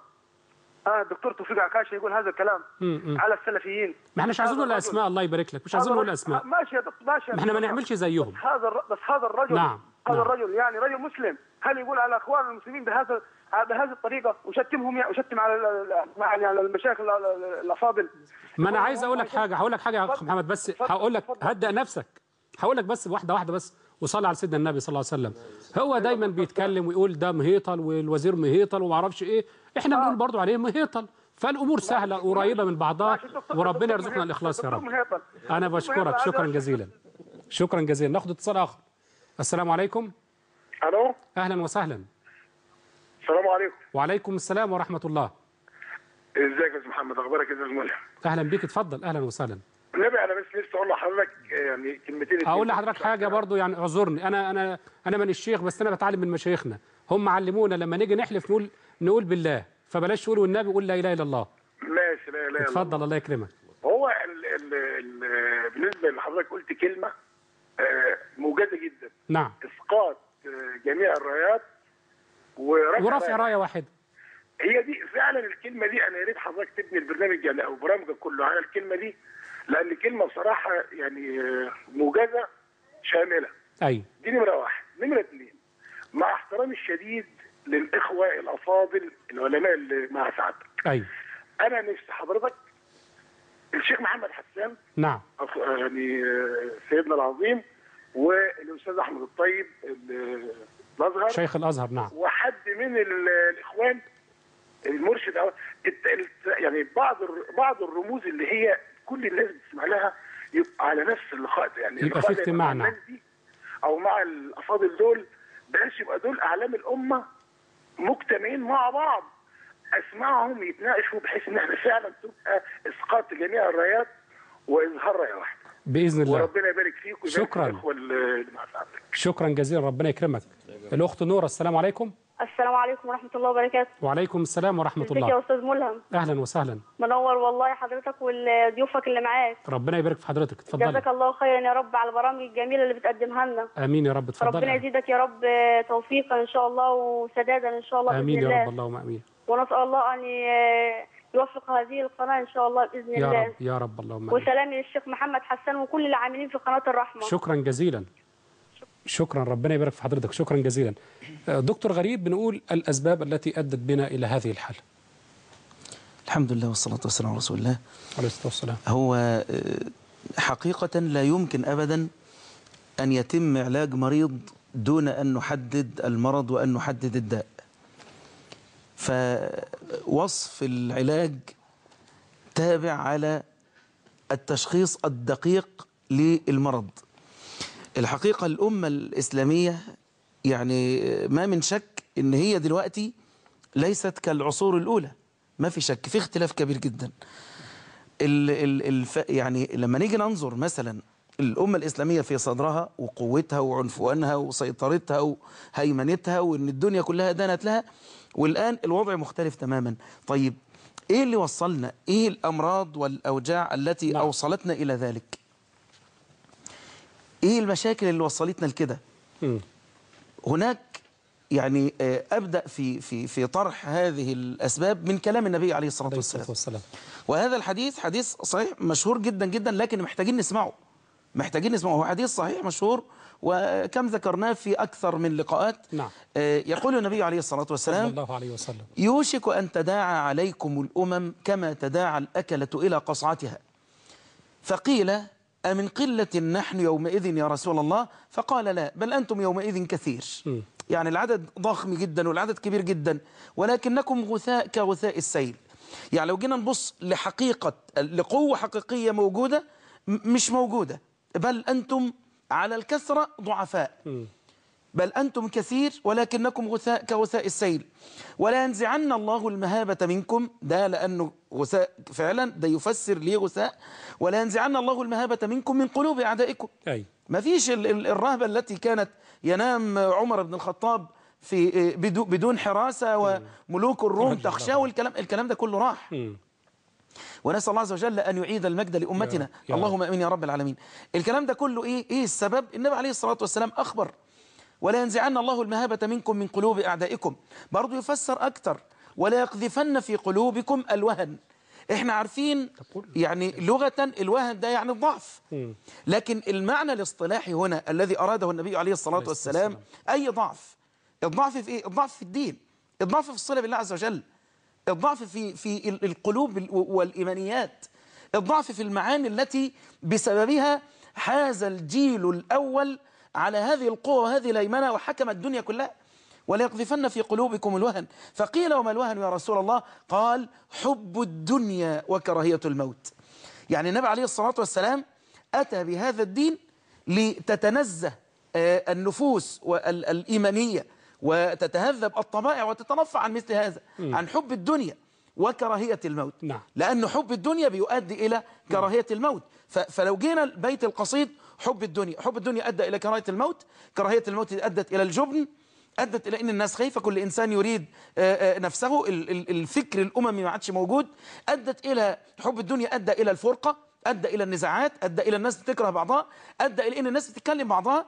آه الدكتور توفيق عكاشه يقول هذا الكلام
م-م.
على السلفيين.
ما إحنا مش عايزين نقول اسماء الله يبارك لك. مش عايزين نقول اسماء
ماشي يا دكتور ماشي
ما إحنا ما. نعملش زيهم.
بس هذا بس هذا الرجل
نعم،
هذا
نعم.
الرجل يعني رجل مسلم. هل يقول على أخوان المسلمين بهذا بهذه الطريقة وشتمهم يعني وشتم على ال- ال- يعني على المشايخ ال- ال- الأفاضل؟
ما أنا عايز أقول لك حاجة هقول لك حاجة يا أخ محمد بس هقول لك هدأ نفسك. هقول لك بس واحدة واحدة بس وصلي على سيدنا النبي صلى الله عليه وسلم. هو دايما بيتكلم ويقول ده مهيطل والوزير مهيطل وما أعرفش إيه. إحنا بنقول برضو عليه مهيطل. فالأمور سهلة قريبة من بعضها وربنا يرزقنا الإخلاص يا رب. أنا بشكرك شكرا جزيلا. شكرا جزيلا. ناخد اتصال آخر. السلام عليكم.
ألو؟
أهلا وسهلا.
السلام عليكم.
وعليكم السلام ورحمة الله.
إزيك يا أستاذ محمد؟ أخبارك يا أستاذ ملهم
أهلا بيك اتفضل. أهلا وسهلا.
النبي أنا بس نفسي أقول لحضرتك يعني كلمتين
أقول لحضرتك حاجة برضو يعني اعذرني. أنا أنا أنا من الشيخ بس أنا بتعلم من مشايخنا. هم علمونا لما نيجي نحلف نقول نقول بالله. فبلاش تقول والنبي قول لا إله إلا الله.
ماشي لا لا لا
اتفضل الله يكرمك.
هو ال ال ال بالنسبة لحضرتك قلت كلمة آه، موجزة جدا.
نعم.
إسقاط. جميع الرايات ورفع,
ورفع. رايه واحدة
هي دي فعلا الكلمة دي. أنا يا ريت حضرتك تبني البرنامج يعني أو برامجك كله على الكلمة دي لأن كلمة بصراحة يعني موجزة شاملة.
أيوه
دي نمرة واحد. نمرة اثنين مع احترامي الشديد للإخوة الأفاضل العلماء اللي مع سعادتك.
أيوه
أنا نفسي حضرتك الشيخ محمد حسان.
نعم.
يعني آه، سيدنا العظيم والأستاذ أحمد الطيب ال- الأزهر.
شيخ الأزهر نعم.
وحد من ال- الإخوان المرشد أو يعني بعض بعض الرموز اللي هي كل الناس بتسمع لها يبقى على نفس اللقاء ده. يعني
يبقى في
ده
اجتماع،
مع
نعم.
أو مع الأفاضل دول. بحيث يبقى دول أعلام الأمة مجتمعين مع بعض. أسمعهم يتناقشوا بحيث إن إحنا فعلا تبقى إسقاط جميع الرايات وإظهار رايه واحدة
بإذن الله.
وربنا يبارك فيك ويبارك
شكراً. شكرا جزيلا ربنا يكرمك. الأخت نورة السلام عليكم.
السلام عليكم ورحمة الله وبركاته.
وعليكم السلام ورحمة
ازيك يا
الله.
أستاذ ملهم؟
أهلا وسهلا.
منور والله حضرتك وضيوفك اللي معاك.
ربنا يبارك في حضرتك. اتفضلي.
جزاك الله خيرا يا رب على البرامج الجميلة اللي بتقدمها لنا.
آمين يا رب
ربنا
اتفضلي
يزيدك يا رب توفيقا إن شاء الله وسدادا إن شاء الله
آمين
بإذن
يا رب
الله.
اللهم آمين.
ونسأل الله أن ي- يوفق هذه القناة إن شاء الله بإذن
يا
الله.
رب يا رب اللهم آمين.
وسلامي للشيخ محمد حسان وكل العاملين في قناة الرحمة.
شكرا جزيلا. شكرا ربنا يبارك في حضرتك. شكرا جزيلا. دكتور غريب بنقول الأسباب التي أدت بنا إلى هذه الحالة.
الحمد لله والصلاة والسلام على رسول الله.
عليه الصلاة والسلام.
هو آه، حقيقة لا يمكن أبدا أن يتم علاج مريض دون أن نحدد المرض وأن نحدد الداء. فوصف العلاج تابع على التشخيص الدقيق للمرض. الحقيقة الأمة الإسلامية يعني ما من شك إن هي دلوقتي ليست كالعصور الأولى. ما في شك في اختلاف كبير جدا. ال ال الف يعني لما نيجي ننظر مثلا الأمة الإسلامية في صدرها وقوتها وعنفوانها وسيطرتها وهيمنتها وإن الدنيا كلها دانت لها والآن الوضع مختلف تماما. طيب إيه اللي وصلنا؟ إيه الأمراض والأوجاع التي نعم. أوصلتنا إلى ذلك؟ إيه المشاكل اللي وصلتنا لكده؟ هناك يعني آه، أبدأ في في في طرح هذه الأسباب من كلام النبي عليه الصلاة والسلام.
والسلام.
وهذا الحديث حديث صحيح مشهور جدا جدا لكن محتاجين نسمعه. محتاجين نسمعه. هو حديث صحيح مشهور وكم ذكرناه في أكثر من لقاءات.
نعم.
آه، يقول النبي عليه الصلاة
صلى
والسلام
الله عليه وسلم.
يوشك أن تداعى عليكم الأمم كما تداعى الأكلة إلى قصعتها. فقيل أمن قلة نحن يومئذ يا رسول الله؟ فقال لا بل أنتم يومئذ كثير. يعني العدد ضخم جدا والعدد كبير جدا ولكنكم غثاء كغثاء السيل. يعني لو جينا نبص لحقيقة لقوة حقيقية موجودة مش موجودة بل أنتم على الكثرة ضعفاء. بل أنتم كثير ولكنكم غثاء كغثاء السيل. ولا ينزعن الله المهابة منكم. ده لأنه غثاء فعلا ده يفسر ليه غثاء. ولا ينزعن الله المهابة منكم من قلوب أعدائكم.
أي.
ما فيش ال- ال- الرهبة التي كانت ينام عمر بن الخطاب في بدو- بدون حراسة وملوك الروم تخشاه والكلام الكلام ده كله راح. ونسأل الله عز وجل أن يعيد المجد لأمتنا.
يا.
اللهم أمين يا رب العالمين. الكلام ده كله إيه؟ إيه السبب؟ النبي عليه الصلاة والسلام أخبر. ولا ينزعن الله المهابة منكم من قلوب أعدائكم. برضو يفسر أكتر. ولا يقذفن في قلوبكم الوهن. إحنا عارفين يعني لغة الوهن ده يعني الضعف. لكن المعنى الاصطلاحي هنا الذي أراده النبي عليه الصلاة والسلام. أي ضعف. الضعف في إيه؟ الضعف في الدين. الضعف في الصلة بالله عز وجل. الضعف في في ال- القلوب ال- والإيمانيات. الضعف في المعاني التي بسببها حاز الجيل الأول على هذه القوة وهذه الهيمنة وحكم الدنيا كلها. وليقذفن في قلوبكم الوهن. فقيل وما الوهن يا رسول الله؟ قال حب الدنيا وكراهية الموت. يعني النبي عليه الصلاة والسلام أتى بهذا الدين لتتنزه آه، النفوس والإيمانية. وتتهذب الطبائع وتترفع عن مثل هذا
مم.
عن حب الدنيا وكراهية الموت.
نعم.
لأن حب الدنيا بيؤدي إلى كراهية الموت. فلو جينا البيت القصيد حب الدنيا. حب الدنيا أدى إلى كراهية الموت. كراهية الموت أدت إلى الجبن أدت إلى أن الناس خايفة. كل إنسان يريد نفسه. ال- ال- الفكر الأممي ما عادش موجود. أدت إلى حب الدنيا أدى إلى الفرقة أدى إلى النزاعات أدى إلى الناس بتكره بعضها أدى إلى أن الناس بتتكلم بعضها.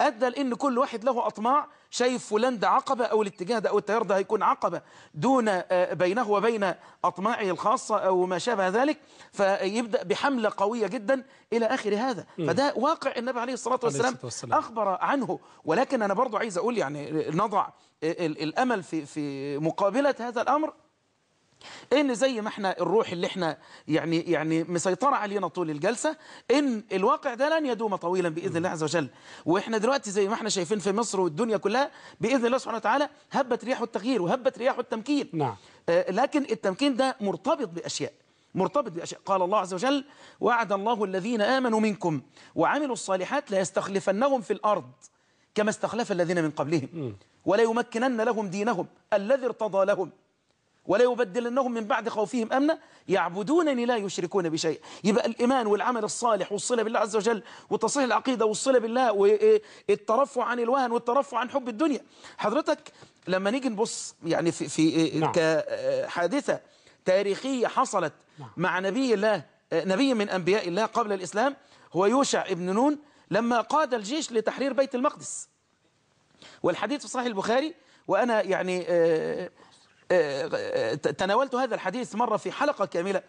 أدى لأن كل واحد له أطماع شايف فلان ده عقبة أو الاتجاه ده أو التيار ده هيكون عقبة دون آه، بينه وبين أطماعه الخاصة أو ما شابه ذلك فيبدأ بحملة قوية جدا إلى آخر هذا. فده واقع النبي عليه الصلاة والسلام,
والسلام.
أخبر عنه ولكن أنا برضو عايز أقول يعني نضع ال- الأمل في في مقابلة هذا الأمر إن زي ما إحنا الروح اللي إحنا يعني يعني مسيطرة علينا طول الجلسة إن الواقع ده لن يدوم طويلا بإذن الله عز وجل. وإحنا دلوقتي زي ما إحنا شايفين في مصر والدنيا كلها بإذن الله سبحانه وتعالى هبت رياح التغيير وهبت رياح التمكين.
نعم.
آه، لكن التمكين ده مرتبط بأشياء مرتبط بأشياء. قال الله عز وجل وعد الله الذين آمنوا منكم وعملوا الصالحات ليستخلفنهم في الأرض كما استخلف الذين من قبلهم ولا يمكنن لهم دينهم الذي ارتضى لهم. ولا يبدلنهم من بعد خوفهم أمنا. يعبدونني لا يشركون بشيء. يبقى الإيمان والعمل الصالح والصلة بالله عز وجل وتصحيح العقيدة والصلة بالله والترفع عن الوهن والترفع عن حب الدنيا. حضرتك لما نيجي نبص يعني في في
نعم.
كحادثة تاريخية حصلت مع نبي الله نبي من أنبياء الله قبل الإسلام هو يوشع ابن نون لما قاد الجيش لتحرير بيت المقدس. والحديث في صحيح البخاري وأنا يعني آه، تناولت هذا الحديث مرة في حلقة كاملة.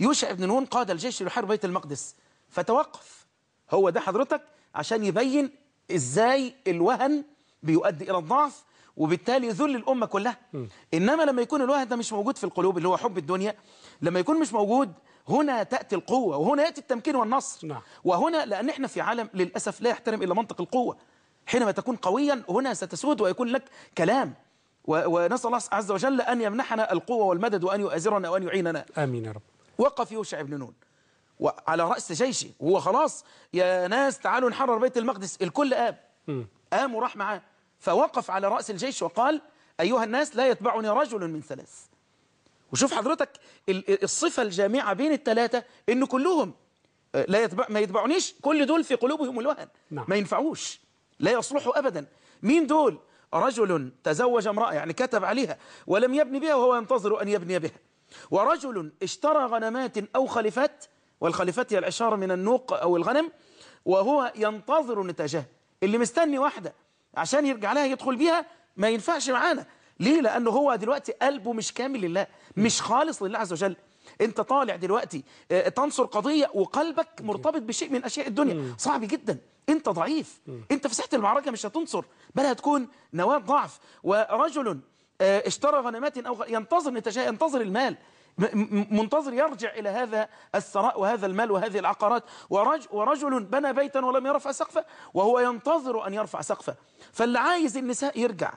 يوشع بن نون قاد الجيش ليحارب بيت المقدس. فتوقف. هو ده حضرتك عشان يبين إزاي الوهن بيؤدي إلى الضعف وبالتالي ذل الأمة كلها. إنما لما يكون الوهن ده مش موجود في القلوب اللي هو حب الدنيا لما يكون مش موجود هنا تأتي القوة وهنا يأتي التمكين والنصر.
نعم.
وهنا لأن إحنا في عالم للأسف لا يحترم إلا منطق القوة. حينما تكون قويا هنا ستسود ويكون لك كلام. و- ونسأل الله عز وجل أن يمنحنا القوة والمدد وأن يؤازرنا وأن يعيننا.
آمين يا رب.
وقف يوشع بن نون. وعلى رأس جيشه. وهو خلاص يا ناس تعالوا نحرر بيت المقدس. الكل قام. قام وراح معاه فوقف على رأس الجيش وقال أيها الناس لا يتبعني رجل من ثلاث. وشوف حضرتك ال- الصفة الجامعة بين الثلاثة إن كلهم آه، لا يتبع ما يتبعونيش كل دول في قلوبهم الوهن.
نعم.
ما ينفعوش. لا يصلحوا أبدا. مين دول؟ رجل تزوج امرأة يعني كتب عليها ولم يبني بها وهو ينتظر أن يبني بها. ورجل اشترى غنمات أو خلفات والخلفات هي العشارة من النوق أو الغنم وهو ينتظر نتاجها. اللي مستني واحدة عشان يرجع لها يدخل بيها ما ينفعش معانا. ليه؟ لأنه هو دلوقتي قلبه مش كامل لله مش خالص لله عز وجل. انت طالع دلوقتي آه، تنصر قضية وقلبك مرتبط بشيء من أشياء الدنيا. صعب جدا. انت ضعيف. انت في ساحة المعركة مش هتنصر بل هتكون نواة ضعف. ورجل آه، اشترى غنمات أو غ- ينتظر ينتظر المال. منتظر يرجع إلى هذا الثراء وهذا المال وهذه العقارات. ورج ورجل بنى بيتا ولم يرفع سقفه وهو ينتظر أن يرفع سقفه. فاللي عايز النساء يرجع.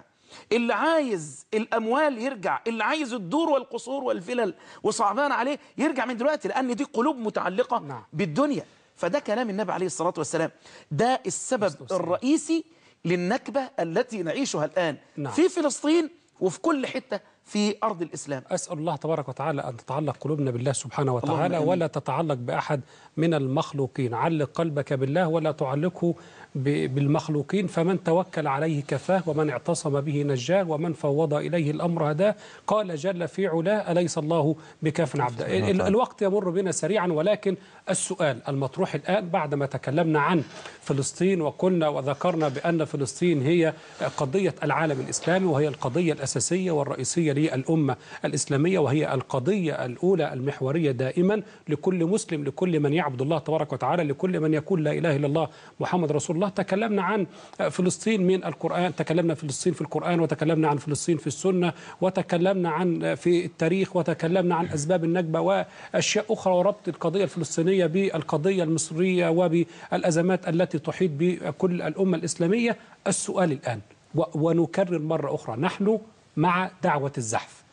اللي عايز الأموال يرجع اللي عايز الدور والقصور والفلل وصعبان عليه يرجع من دلوقتي لأن دي قلوب متعلقة
نعم.
بالدنيا فده كلام النبي عليه الصلاة والسلام ده السبب الرئيسي للنكبة التي نعيشها الآن
نعم.
في فلسطين وفي كل حتة في أرض الإسلام
أسأل الله تبارك وتعالى أن تتعلق قلوبنا بالله سبحانه وتعالى. ولا تتعلق بأحد من المخلوقين علق قلبك بالله ولا تعلقه بالمخلوقين فمن توكل عليه كفاه ومن اعتصم به نجاه ومن فوض إليه الأمر هداه. قال جل في علاه أليس الله بكاف عبده ال- الوقت يمر بنا سريعا ولكن السؤال المطروح الآن بعدما تكلمنا عن فلسطين وقلنا وذكرنا بأن فلسطين هي قضية العالم الإسلامي وهي القضية الأساسية والرئيسية للأمة الإسلامية وهي القضية الأولى المحورية دائما لكل مسلم لكل من يعبد الله تبارك وتعالى لكل من يقول لا إله إلا الله محمد رسول الله. تكلمنا عن فلسطين من القرآن تكلمنا فلسطين في القرآن وتكلمنا عن فلسطين في السنة وتكلمنا عن في التاريخ وتكلمنا عن أسباب النكبة وأشياء أخرى وربط القضية الفلسطينية بالقضية المصرية وبالأزمات التي تحيط بكل الأمة الإسلامية. السؤال الآن ونكرر مرة أخرى نحن مع دعوة الزحف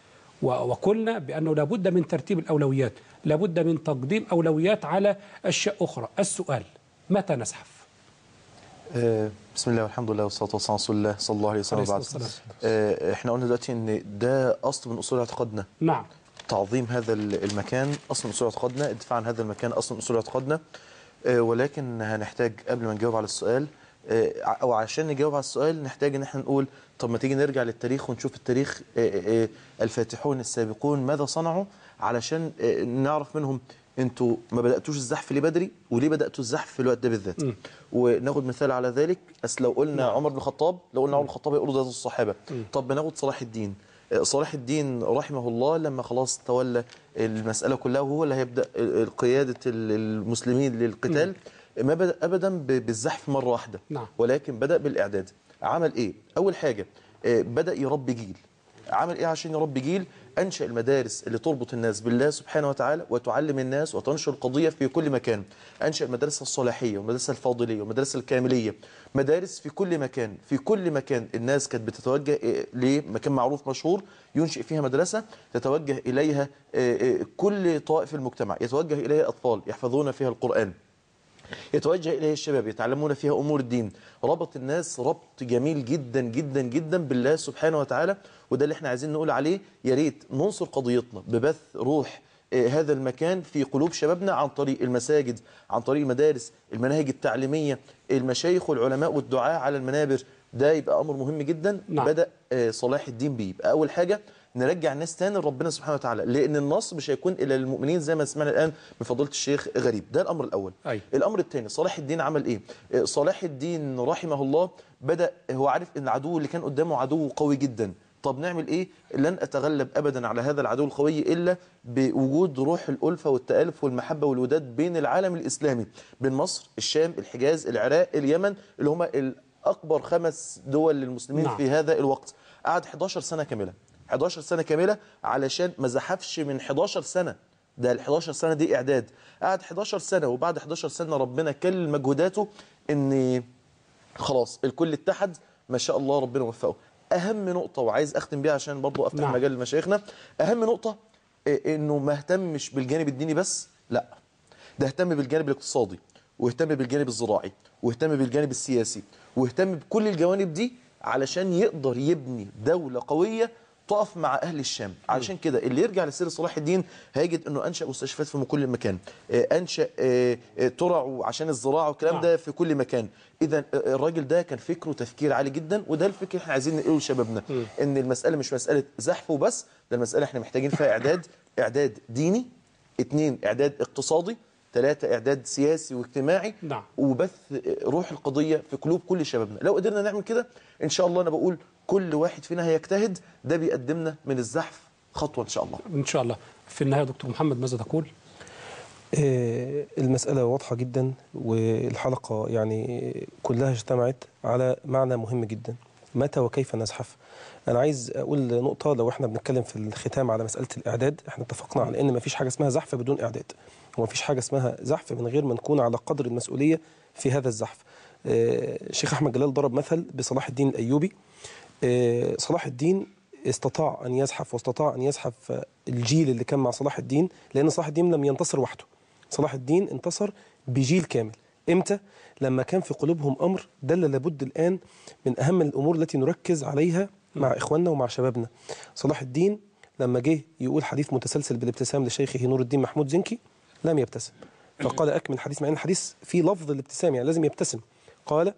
وقلنا بأنه لابد من ترتيب الأولويات لابد من تقديم أولويات على أشياء أخرى. السؤال متى نزحف؟
بسم الله والحمد لله والصلاة والسلام على رسول الله صلى الله عليه وسلم وبعد. آه، إحنا قلنا دلوقتي إن ده أصل من أصول اعتقادنا.
نعم.
تعظيم هذا ال- المكان أصل من أصول اعتقادنا الدفاع عن هذا المكان أصل من أصول اعتقادنا. آه، ولكن هنحتاج قبل ما نجاوب على السؤال آه، أو عشان نجاوب على السؤال نحتاج إن إحنا نقول طب ما تيجي نرجع للتاريخ ونشوف التاريخ آه، آه، الفاتحون السابقون ماذا صنعوا علشان آه، نعرف منهم أنتوا ما بدأتوش الزحف ليه بدري؟ وليه بدأتوا الزحف في الوقت ده بالذات؟ وناخد مثال على ذلك. أصل لو قلنا عمر بن الخطاب لو قلنا عمر بن الخطاب يقولوا ده الصحابه طب بناخد صلاح الدين. آه، صلاح الدين رحمه الله لما خلاص تولى المسألة كلها وهو اللي هيبدأ قيادة ال- المسلمين للقتال ما بدا ابدا بالزحف مرة واحدة.
نعم.
ولكن بدأ بالإعداد. عمل إيه؟ أول حاجة آه، بدأ يربي جيل. عمل إيه عشان يربي جيل؟ أنشأ المدارس اللي تربط الناس بالله سبحانه وتعالى وتعلم الناس وتنشر القضية في كل مكان. أنشأ المدرسة الصلاحية والمدرسة الفاضلية والمدرسة الكاملية. مدارس في كل مكان في كل مكان الناس كانت بتتوجه لمكان معروف مشهور ينشئ فيها مدرسة تتوجه إليها إيه، إيه، كل طائف المجتمع يتوجه إليها اطفال يحفظون فيها القرآن. يتوجه إليه الشباب يتعلمون فيها أمور الدين. ربط الناس ربط جميل جدا جدا جدا بالله سبحانه وتعالى وده اللي إحنا عايزين نقول عليه. يا ريت ننصر قضيتنا ببث روح آه، هذا المكان في قلوب شبابنا عن طريق المساجد عن طريق المدارس المناهج التعليمية المشايخ والعلماء والدعاء على المنابر. ده يبقى أمر مهم جدا.
نعم.
بدأ آه، صلاح الدين بيه. يبقى أول حاجة نرجع الناس تاني لربنا سبحانه وتعالى لأن النصر مش هيكون إلا للمؤمنين زي ما سمعنا الآن من فضيلة الشيخ غريب. ده الأمر الأول.
أي.
الأمر الثاني صلاح الدين عمل إيه؟ آه، صلاح الدين رحمه الله بدأ هو عارف إن العدو اللي كان قدامه عدو قوي جدا. طب نعمل إيه؟ لن أتغلب ابدا على هذا العدو القوي إلا بوجود روح الألفة والتألف والمحبة والوداد بين العالم الإسلامي بين مصر الشام الحجاز العراق اليمن اللي هم الأكبر خمس دول للمسلمين
نعم.
في هذا الوقت. قعد 11 سنة كاملة 11 سنة كاملة علشان ما زحفش من 11 سنة. ده ال 11 سنة دي إعداد. قعد 11 سنة وبعد 11 سنة ربنا كل مجهوداته ان خلاص الكل اتحد ما شاء الله ربنا وفقه. أهم نقطة وعايز أختم بيها عشان برضو أفتح
نعم.
مجال لمشايخنا أهم نقطة إيه، إنه ما اهتمش بالجانب الديني بس لا ده اهتم بالجانب الاقتصادي واهتم بالجانب الزراعي واهتم بالجانب السياسي واهتم بكل الجوانب دي علشان يقدر يبني دولة قوية تقف مع أهل الشام. علشان كده اللي يرجع لسير صلاح الدين هيجد أنه أنشأ مستشفيات في كل مكان. آه، أنشأ آه، آه، ترع عشان الزراعة والكلام ده في كل مكان. إذا الراجل ده كان فكره تفكير عالي جدا وده الفكر إحنا عايزين نقوله لشبابنا. إن المسألة مش مسألة زحف وبس ده المسألة إحنا محتاجين فيها إعداد إعداد ديني اثنين إعداد اقتصادي ثلاثة إعداد سياسي واجتماعي
نعم.
وبث روح القضية في قلوب كل شبابنا. لو قدرنا نعمل كده إن شاء الله أنا بقول كل واحد فينا هيجتهد. ده بيقدمنا من الزحف خطوة إن شاء الله.
إن شاء الله. في النهاية دكتور محمد ماذا تقول؟
آه، المسألة واضحة جدا والحلقة يعني كلها اجتمعت على معنى مهم جدا. متى وكيف نزحف؟ أنا عايز أقول نقطة لو إحنا بنتكلم في الختام على مسألة الإعداد إحنا اتفقنا على إن مفيش حاجة اسمها زحف بدون إعداد ومفيش حاجة اسمها زحف من غير ما نكون على قدر المسؤولية في هذا الزحف. آه، الشيخ أحمد جلال ضرب مثل بصلاح الدين الأيوبي. آه، صلاح الدين استطاع أن يزحف واستطاع أن يزحف آه، الجيل اللي كان مع صلاح الدين لأن صلاح الدين لم ينتصر وحده. صلاح الدين انتصر بجيل كامل. إمتى؟ لما كان في قلوبهم أمر ده اللي لابد الآن من أهم الأمور التي نركز عليها مع إخواننا ومع شبابنا. صلاح الدين لما جه يقول حديث متسلسل بالابتسام لشيخه نور الدين محمود زنكي لم يبتسم. فقال أكمل الحديث مع إن الحديث فيه لفظ الابتسام يعني لازم يبتسم. قال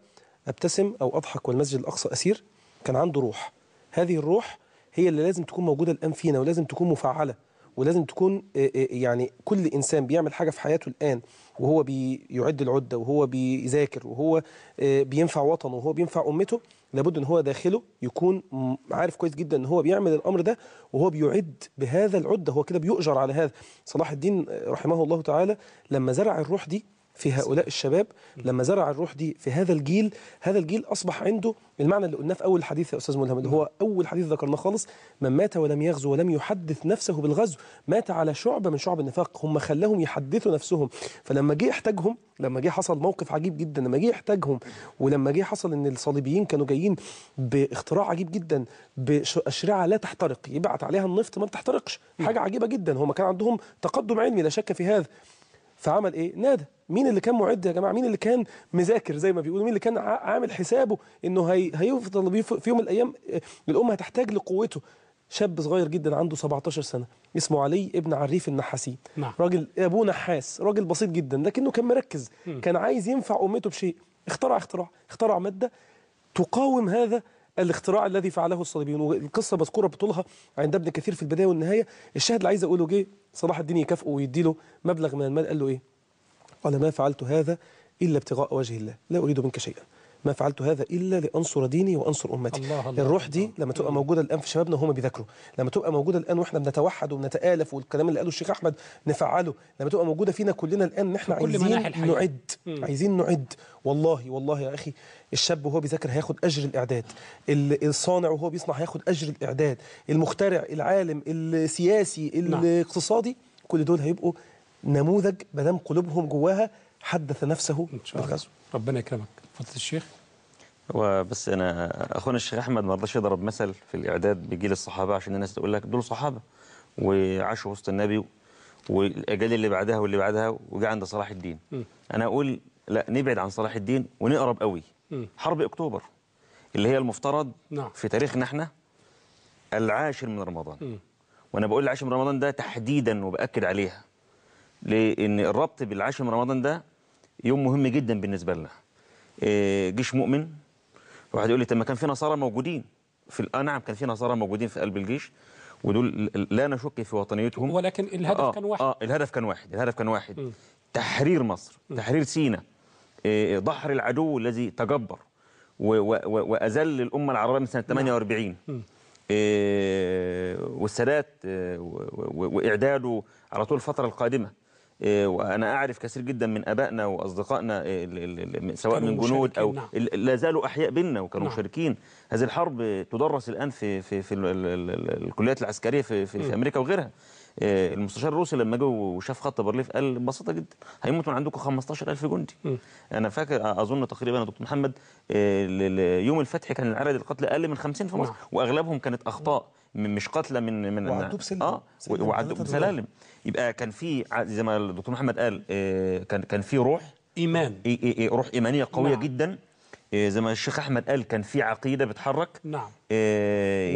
أبتسم أو أضحك والمسجد الأقصى أسير كان عنده روح. هذه الروح هي اللي لازم تكون موجودة الآن فينا ولازم تكون مفعلة ولازم تكون آه، آه، يعني كل إنسان بيعمل حاجة في حياته الآن وهو بيعد العدة وهو بيذاكر وهو آه، بينفع وطنه وهو بينفع أمته لابد إن هو داخله يكون عارف كويس جدا إن هو بيعمل الأمر ده وهو بيعد بهذا العدة. هو كده بيؤجر على هذا. صلاح الدين آه، رحمه الله تعالى لما زرع الروح دي في هؤلاء الشباب لما زرع الروح دي في هذا الجيل هذا الجيل أصبح عنده المعنى اللي قلناه في أول حديث يا أستاذ ملهم اللي هو أول حديث ذكرناه خالص من مات ولم يغزو ولم يحدث نفسه بالغزو مات على شعبه من شعب النفاق هم خلاهم يحدثوا نفسهم. فلما جه يحتاجهم لما جه حصل موقف عجيب جدا لما جه يحتاجهم ولما جه حصل إن الصليبيين كانوا جايين باختراع عجيب جدا بأشرعة لا تحترق يبعت عليها النفط ما بتحترقش حاجة عجيبة جدا هم كان عندهم تقدم علمي لا شك في هذا. فعمل إيه؟ نادى. مين اللي كان معد يا جماعة؟ مين اللي كان مذاكر زي ما بيقولوا؟ مين اللي كان عامل حسابه إنه هي هيفضل في يوم من الأيام آه، الأمة هتحتاج لقوته. شاب صغير جدا عنده 17 سنة اسمه علي ابن عريف النحاسي.
نعم.
راجل أبوه نحاس راجل بسيط جدا لكنه كان مركز.
مم.
كان عايز ينفع أمته بشيء. اخترع اختراع اخترع مادة تقاوم هذا الاختراع الذي فعله الصليبيون. والقصة مذكورة بطولها عند ابن كثير في البداية والنهاية. الشاهد اللي عايز أقوله جه صلاح الدين يكافئه ويديله مبلغ من المال قال له إيه؟ قال ما فعلت هذا إلا ابتغاء وجه الله لا أريد منك شيئا. ما فعلت هذا إلا لأنصر ديني وأنصر أمتي.
الله الله
الروح دي لما تبقى موجودة الآن في شبابنا وهم بيذاكروا. لما تبقى موجودة الآن وإحنا بنتوحد وبنتآلف والكلام اللي قاله الشيخ أحمد نفعله. لما تبقى موجودة فينا كلنا إحنا
في كل
عايزين. نعد.
مم.
عايزين نعد. والله والله يا أخي الشاب وهو بيذاكر هياخد أجر الإعداد. ال- الصانع وهو بيصنع هياخد أجر الإعداد. المخترع العالم السياسي
نعم.
الاقتصادي كل دول هيبقوا نموذج ما دام قلوبهم جواها حدث نفسه
إن شاء الله.
بالغزو.
ربنا يكرمك. فضيله الشيخ
وبس أنا أخونا الشيخ أحمد ما رضاش يضرب مثل في الإعداد بجيل الصحابه عشان الناس تقول لك دول صحابة وعاشوا وسط النبي والاجيال اللي بعدها واللي بعدها وجا عند صلاح الدين
م.
أنا أقول لا نبعد عن صلاح الدين ونقرب قوي
م.
حرب أكتوبر اللي هي المفترض
نعم.
في تاريخنا إحنا العاشر من رمضان
م.
وأنا بقول العاشر من رمضان ده تحديدا وبأكد عليها لأن الربط بالعاشر من رمضان ده يوم مهم جدا بالنسبة لنا جيش مؤمن. واحد يقول لي طب ما كان في نصارى موجودين في آه نعم كان في نصارى موجودين في قلب الجيش ودول لا نشك في وطنيتهم.
ولكن الهدف
آه
كان واحد.
آه الهدف كان واحد الهدف كان واحد.
م.
تحرير مصر تحرير سيناء إيه، دحر العدو الذي تجبر و- و- و- وأذل الأمة العربية من سنة 48
م.
إيه، والسادات إيه، و- و- وإعداده على طول الفترة القادمة. إيه، وأنا أعرف كثير جدا من أبائنا وأصدقائنا إيه، سواء من جنود
مشاركين، نعم.
لا زالوا أحياء بينا وكانوا
نعم.
مشاركين هذه الحرب تدرس الآن في في في ال- ال- ال- الكليات العسكرية في في. في أمريكا وغيرها إيه، المستشار الروسي لما جه وشاف خط بارليف قال ببساطة جدا هيموت من عندكم 15000 جندي
م.
أنا فاكر أظن تقريبا يا دكتور محمد يوم الفتح كان عدد القتل أقل من 50 في مصر
نعم.
وأغلبهم كانت أخطاء مش قتلى من من
وعدوه بسلم. آه
وعدوه
ثلاثة
بسلالم يبقى كان في زي ما الدكتور محمد قال آه، كان كان في روح.
إيمان.
إي- إي- إي- روح إيمانية قوية
نعم.
جدا. آه، زي ما الشيخ أحمد قال كان في عقيدة بتحرك.
نعم.
آه،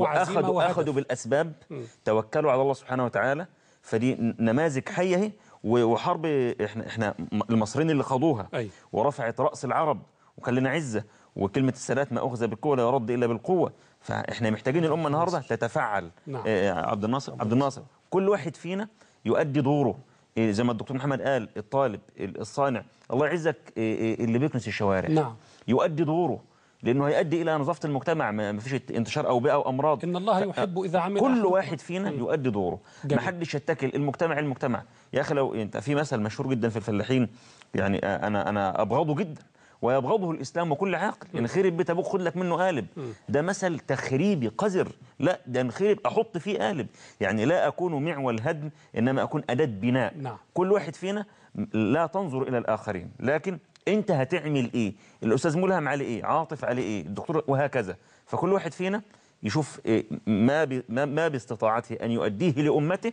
وهدف.
أخذوا بالأسباب.
م.
توكلوا على الله سبحانه وتعالى. فدي نماذج حية اهي. وحرب إحنا إحنا المصريين اللي خاضوها.
أي.
ورفعت رأس العرب وكان لنا عزة. وكلمة السادات ما أخذ بالقوة لا يرد إلا بالقوة. فاحنا محتاجين الأمة النهاردة تتفعل.
نعم.
آه، عبد الناصر عبد الناصر. كل واحد فينا يؤدي دوره. إيه، زي ما الدكتور محمد قال الطالب الصانع الله يعزك إيه، اللي بيكنس الشوارع.
نعم.
يؤدي دوره لأنه هيؤدي إلى نظافة المجتمع. ما فيش انتشار اوبئه أو أمراض.
إن الله يحب إذا عمل
كل واحد فينا يؤدي دوره. ما حدش يتكل. المجتمع المجتمع. يا أخي لو أنت في مثل مشهور جدا في الفلاحين يعني آه، أنا أنا أبغضه جدا. ويبغضه الإسلام وكل عاقل. إن خرب بيت أبوك خد لك منه قالب. ده مثل تخريبي قذر. لا ده نخرب أحط فيه قالب. يعني لا أكون معول هدم إنما أكون أداة بناء.
نعم.
كل واحد فينا لا تنظر إلى الآخرين. لكن أنت هتعمل إيه؟ الأستاذ ملهم عليه إيه؟ عاطف عليه إيه؟ الدكتور وهكذا. فكل واحد فينا يشوف إيه؟ ما ما ما باستطاعته أن يؤديه لأمته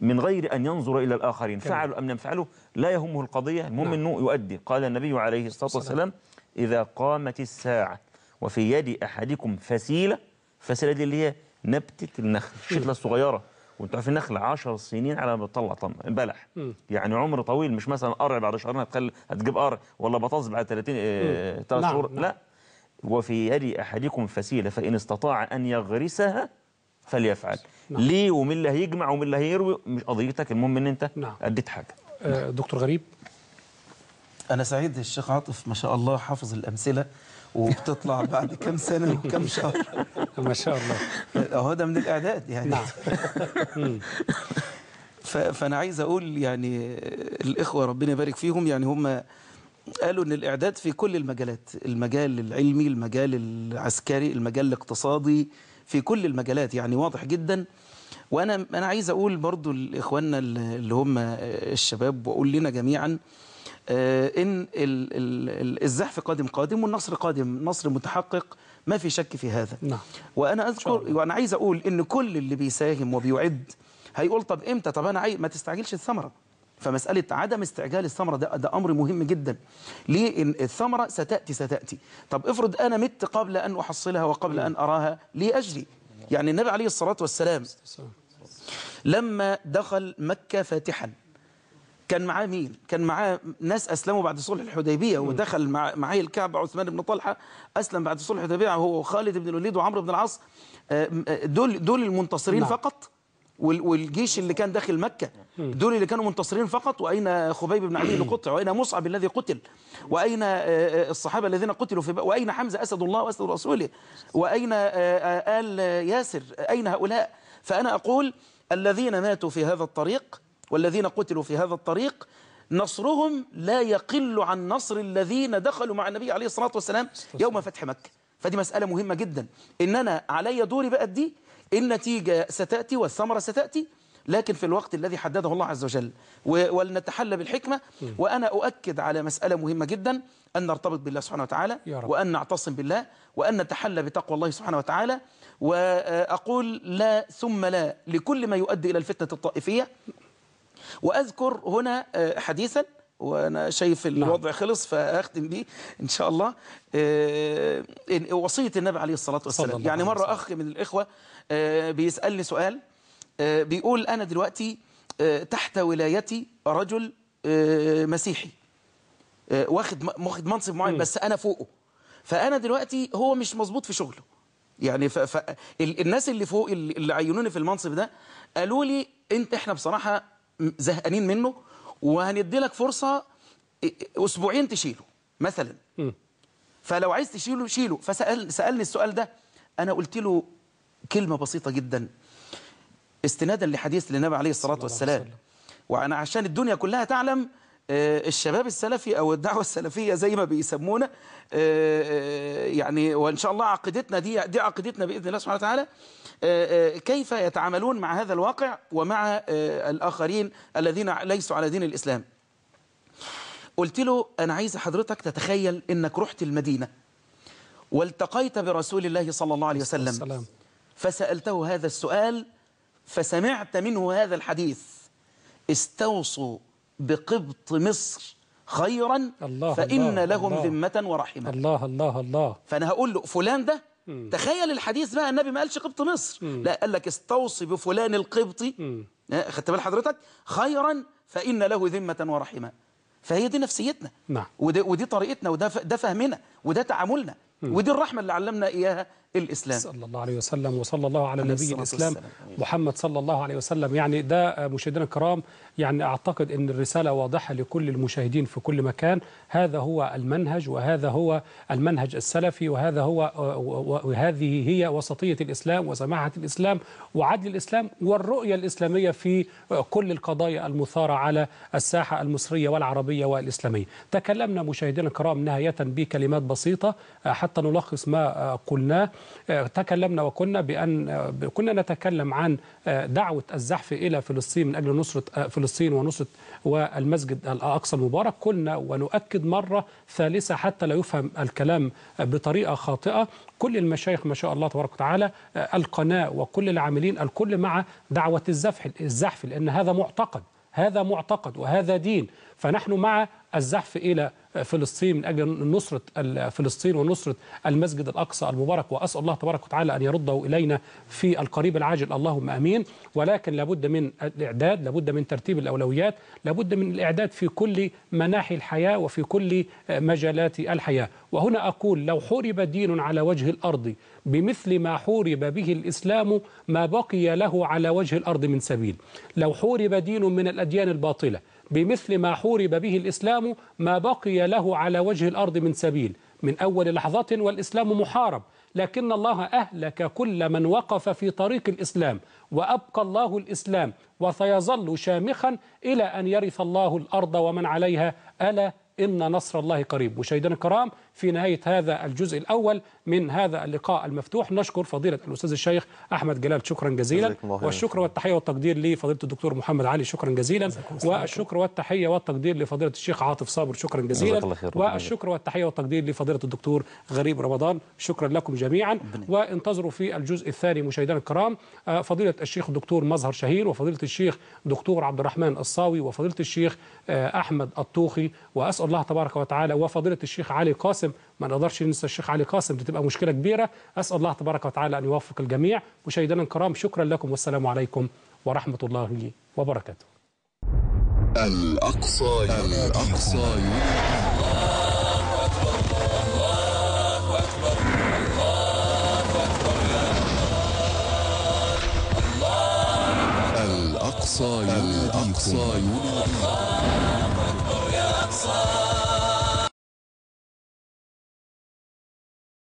من غير أن ينظر إلى الآخرين. فعلوا أم لم يفعلوا لا يهمه القضية. المهم
نعم.
انه يؤدي. قال النبي عليه الصلاة والسلام إذا قامت الساعة وفي يد أحدكم فسيلة فسيلة دي اللي هي نبتة النخل الشتله الصغيره وانتوا عارفين النخل 10 سنين على ما تطلع طم البلح
مم.
يعني عمر طويل مش مثلا قرع بعد شهرين هتخلي هتجيب قرع ولا بطاطس بعد 30
مم.
ثلاث
نعم،
شهور. لا. وفي يد أحدكم فسيلة فإن استطاع أن يغرسها فليفعل.
نعم.
ليه ومين اللي هيجمع ومين اللي هيروي؟ مش قضيتك المهم إن أنت
نعم.
أديت حاجة.
آه، دكتور غريب.
أنا سعيد الشيخ عاطف ما شاء الله حافظ الأمثلة وبتطلع بعد كم سنة وكم شهر.
ما شاء الله.
أهو ده من الإعداد يعني.
نعم. مم.
ف- فأنا عايز أقول يعني الإخوة ربنا يبارك فيهم يعني هم قالوا إن الإعداد في كل المجالات المجال العلمي المجال العسكري المجال الاقتصادي في كل المجالات يعني واضح جدا. وأنا أنا عايز أقول برضو لإخواننا اللي هم الشباب وأقول لنا جميعا آه، إن ال- ال- ال- الزحف قادم قادم والنصر قادم نصر متحقق ما في شك في هذا.
نعم.
وأنا أذكر وأنا عايز أقول إن كل اللي بيساهم وبيعد هيقول طب إمتى؟ طب أنا عايز ما تستعجلش الثمرة. فمسألة عدم استعجال الثمرة ده, ده أمر مهم جدا. ليه؟ إن الثمرة ستأتي ستأتي. طب افرض أنا مت قبل أن أحصلها وقبل أن أراها ليه أجري؟ يعني النبي عليه الصلاة والسلام لما دخل مكة فاتحا كان معاه مين؟ كان معاه ناس أسلموا بعد صلح الحديبية ودخل مع معاه الكعبة عثمان بن طلحة أسلم بعد صلح الحديبية هو وخالد بن الوليد وعمرو بن العاص. آه، آه، دول دول المنتصرين
نعم.
فقط؟ والجيش اللي كان داخل مكة دول اللي كانوا منتصرين فقط وأين خبيب بن عدي اللي قطع وأين مصعب الذي قتل وأين آه، آه، الصحابة الذين قتلوا في وأين حمزة أسد الله وأسد رسوله وأين آه، آل ياسر أين هؤلاء؟ فأنا أقول الذين ماتوا في هذا الطريق والذين قتلوا في هذا الطريق نصرهم لا يقل عن نصر الذين دخلوا مع النبي عليه الصلاة والسلام يوم فتح مكة. فدي مسألة مهمة جدا. إن أنا علي دوري بقى دي النتيجة ستأتي والثمرة ستأتي لكن في الوقت الذي حدده الله عز وجل. ولنتحلى بالحكمة. وأنا أؤكد على مسألة مهمة جدا أن نرتبط بالله سبحانه وتعالى. وأن نعتصم بالله وأن نتحلى بتقوى الله سبحانه وتعالى. وأقول لا ثم لا لكل ما يؤدي إلى الفتنة الطائفية. وأذكر هنا آه، حديثا وأنا شايف الوضع خلص فأختم بيه إن شاء الله. آه، وصية النبي عليه الصلاة
صلى
والسلام يعني مرة أخ من الإخوة آه، بيسألني سؤال آه، بيقول أنا دلوقتي تحت ولايتي رجل مسيحي واخد واخد منصب معين بس أنا فوقه. فأنا دلوقتي هو مش مظبوط في شغله. يعني ف... ف... ال- الناس اللي فوق اللي عينوني في المنصب ده قالوا لي أنت إحنا بصراحة م- زهقانين منه وهندي لك فرصة إ- أسبوعين تشيله مثلا. فلو عايز تشيله شيله. فسأل سألني السؤال ده. أنا قلت له كلمة بسيطة جدا. استنادا لحديث للنبي عليه الصلاة والسلام. وأنا عشان الدنيا كلها تعلم الشباب السلفي أو الدعوة السلفية زي ما بيسمونا آه، آه، يعني وإن شاء الله عقيدتنا دي دي عقيدتنا بإذن الله سبحانه وتعالى. آه، آه، كيف يتعاملون مع هذا الواقع ومع آه، الآخرين الذين ليسوا على دين الإسلام؟ قلت له أنا عايز حضرتك تتخيل إنك رحت المدينة والتقيت برسول الله صلى الله عليه وسلم.
السلام.
فسألته هذا السؤال فسمعت منه هذا الحديث. استوصوا بقبط مصر خيرا
الله
فإن
الله
لهم
الله.
ذمة ورحمة.
الله الله الله.
فأنا هقول له فلان ده تخيل الحديث بقى النبي ما قالش قبط مصر. لا قال لك استوصي بفلان القبطي خدت بال حضرتك؟ خيرا فإن له ذمة ورحمة. فهي دي نفسيتنا.
نعم.
ودي, ودي طريقتنا وده ده فهمنا وده تعاملنا. ودي الرحمة اللي علمنا إياها. الإسلام.
صلى الله عليه وسلم وصلى الله على
عليه
نبي
الصلاة
الإسلام
والسلام.
محمد صلى الله عليه وسلم. يعني ده آه، مشاهدينا الكرام يعني أعتقد أن الرسالة واضحة لكل المشاهدين في كل مكان. هذا هو المنهج وهذا هو المنهج السلفي وهذا هو آه، وهذه هي وسطية الإسلام وسماحة الإسلام وعدل الإسلام والرؤية الإسلامية في آه، كل القضايا المثارة على الساحة المصرية والعربية والإسلامية. تكلمنا مشاهدينا الكرام نهاية بكلمات بسيطة حتى نلخص ما قلناه. تكلمنا وكنا بأن كنا نتكلم عن آه، دعوة الزحف إلى فلسطين من أجل نصرة آه، فلسطين ونصرة والمسجد الأقصى المبارك. قلنا ونؤكد مرة ثالثة حتى لا يفهم الكلام بطريقة خاطئة. كل المشايخ ما شاء الله تبارك وتعالى آه، القناة وكل العاملين الكل مع دعوة الزحف الزحف لأن هذا معتقد هذا معتقد وهذا دين. فنحن مع الزحف إلى فلسطين من أجل نصرة فلسطين ونصرة المسجد الأقصى المبارك وأسأل الله تبارك وتعالى أن يرده إلينا في القريب العاجل. اللهم أمين. ولكن لابد من الإعداد لابد من ترتيب الأولويات لابد من الإعداد في كل مناحي الحياة وفي كل مجالات الحياة. وهنا أقول لو حورب دين على وجه الأرض بمثل ما حورب به الإسلام ما بقي له على وجه الأرض من سبيل. لو حورب دين من الأديان الباطلة بمثل ما حورب به الإسلام ما بقي له على وجه الأرض من سبيل. من أول لحظة والإسلام محارب. لكن الله أهلك كل من وقف في طريق الإسلام وأبقى الله الإسلام وسيظل شامخا إلى أن يرث الله الأرض ومن عليها. ألا إن نصر الله قريب. مشاهدينا الكرام في نهاية هذا الجزء الأول من هذا اللقاء المفتوح. نشكر فضيلة الأستاذ الشيخ أحمد جلال شكرا جزيلا. والشكر والتحية والتقدير لفضيلة الدكتور محمد علي شكرا جزيلا. والشكر والتحية والتقدير لفضيلة الشيخ عاطف صابر شكرا جزيلا. والشكر والتحية والتقدير لفضيلة الدكتور غريب رمضان شكرا لكم جميعا. وانتظروا في الجزء الثاني مشاهدينا الكرام آه، فضيلة الشيخ الدكتور مظهر شهير وفضيلة الشيخ دكتور عبد الرحمن الصاوي وفضيلة الشيخ آه، أحمد الطوخي. وأسأل الله تبارك وتعالى وفضيلة الشيخ علي قاسم ما نقدرش ننسى الشيخ علي قاسم دي تبقى مشكلة كبيرة. أسأل الله تبارك وتعالى أن يوفق الجميع. مشاهدينا الكرام شكرا لكم والسلام عليكم ورحمة الله وبركاته.
الأقصى الأقصى. الأقصى الأقصى. ينادي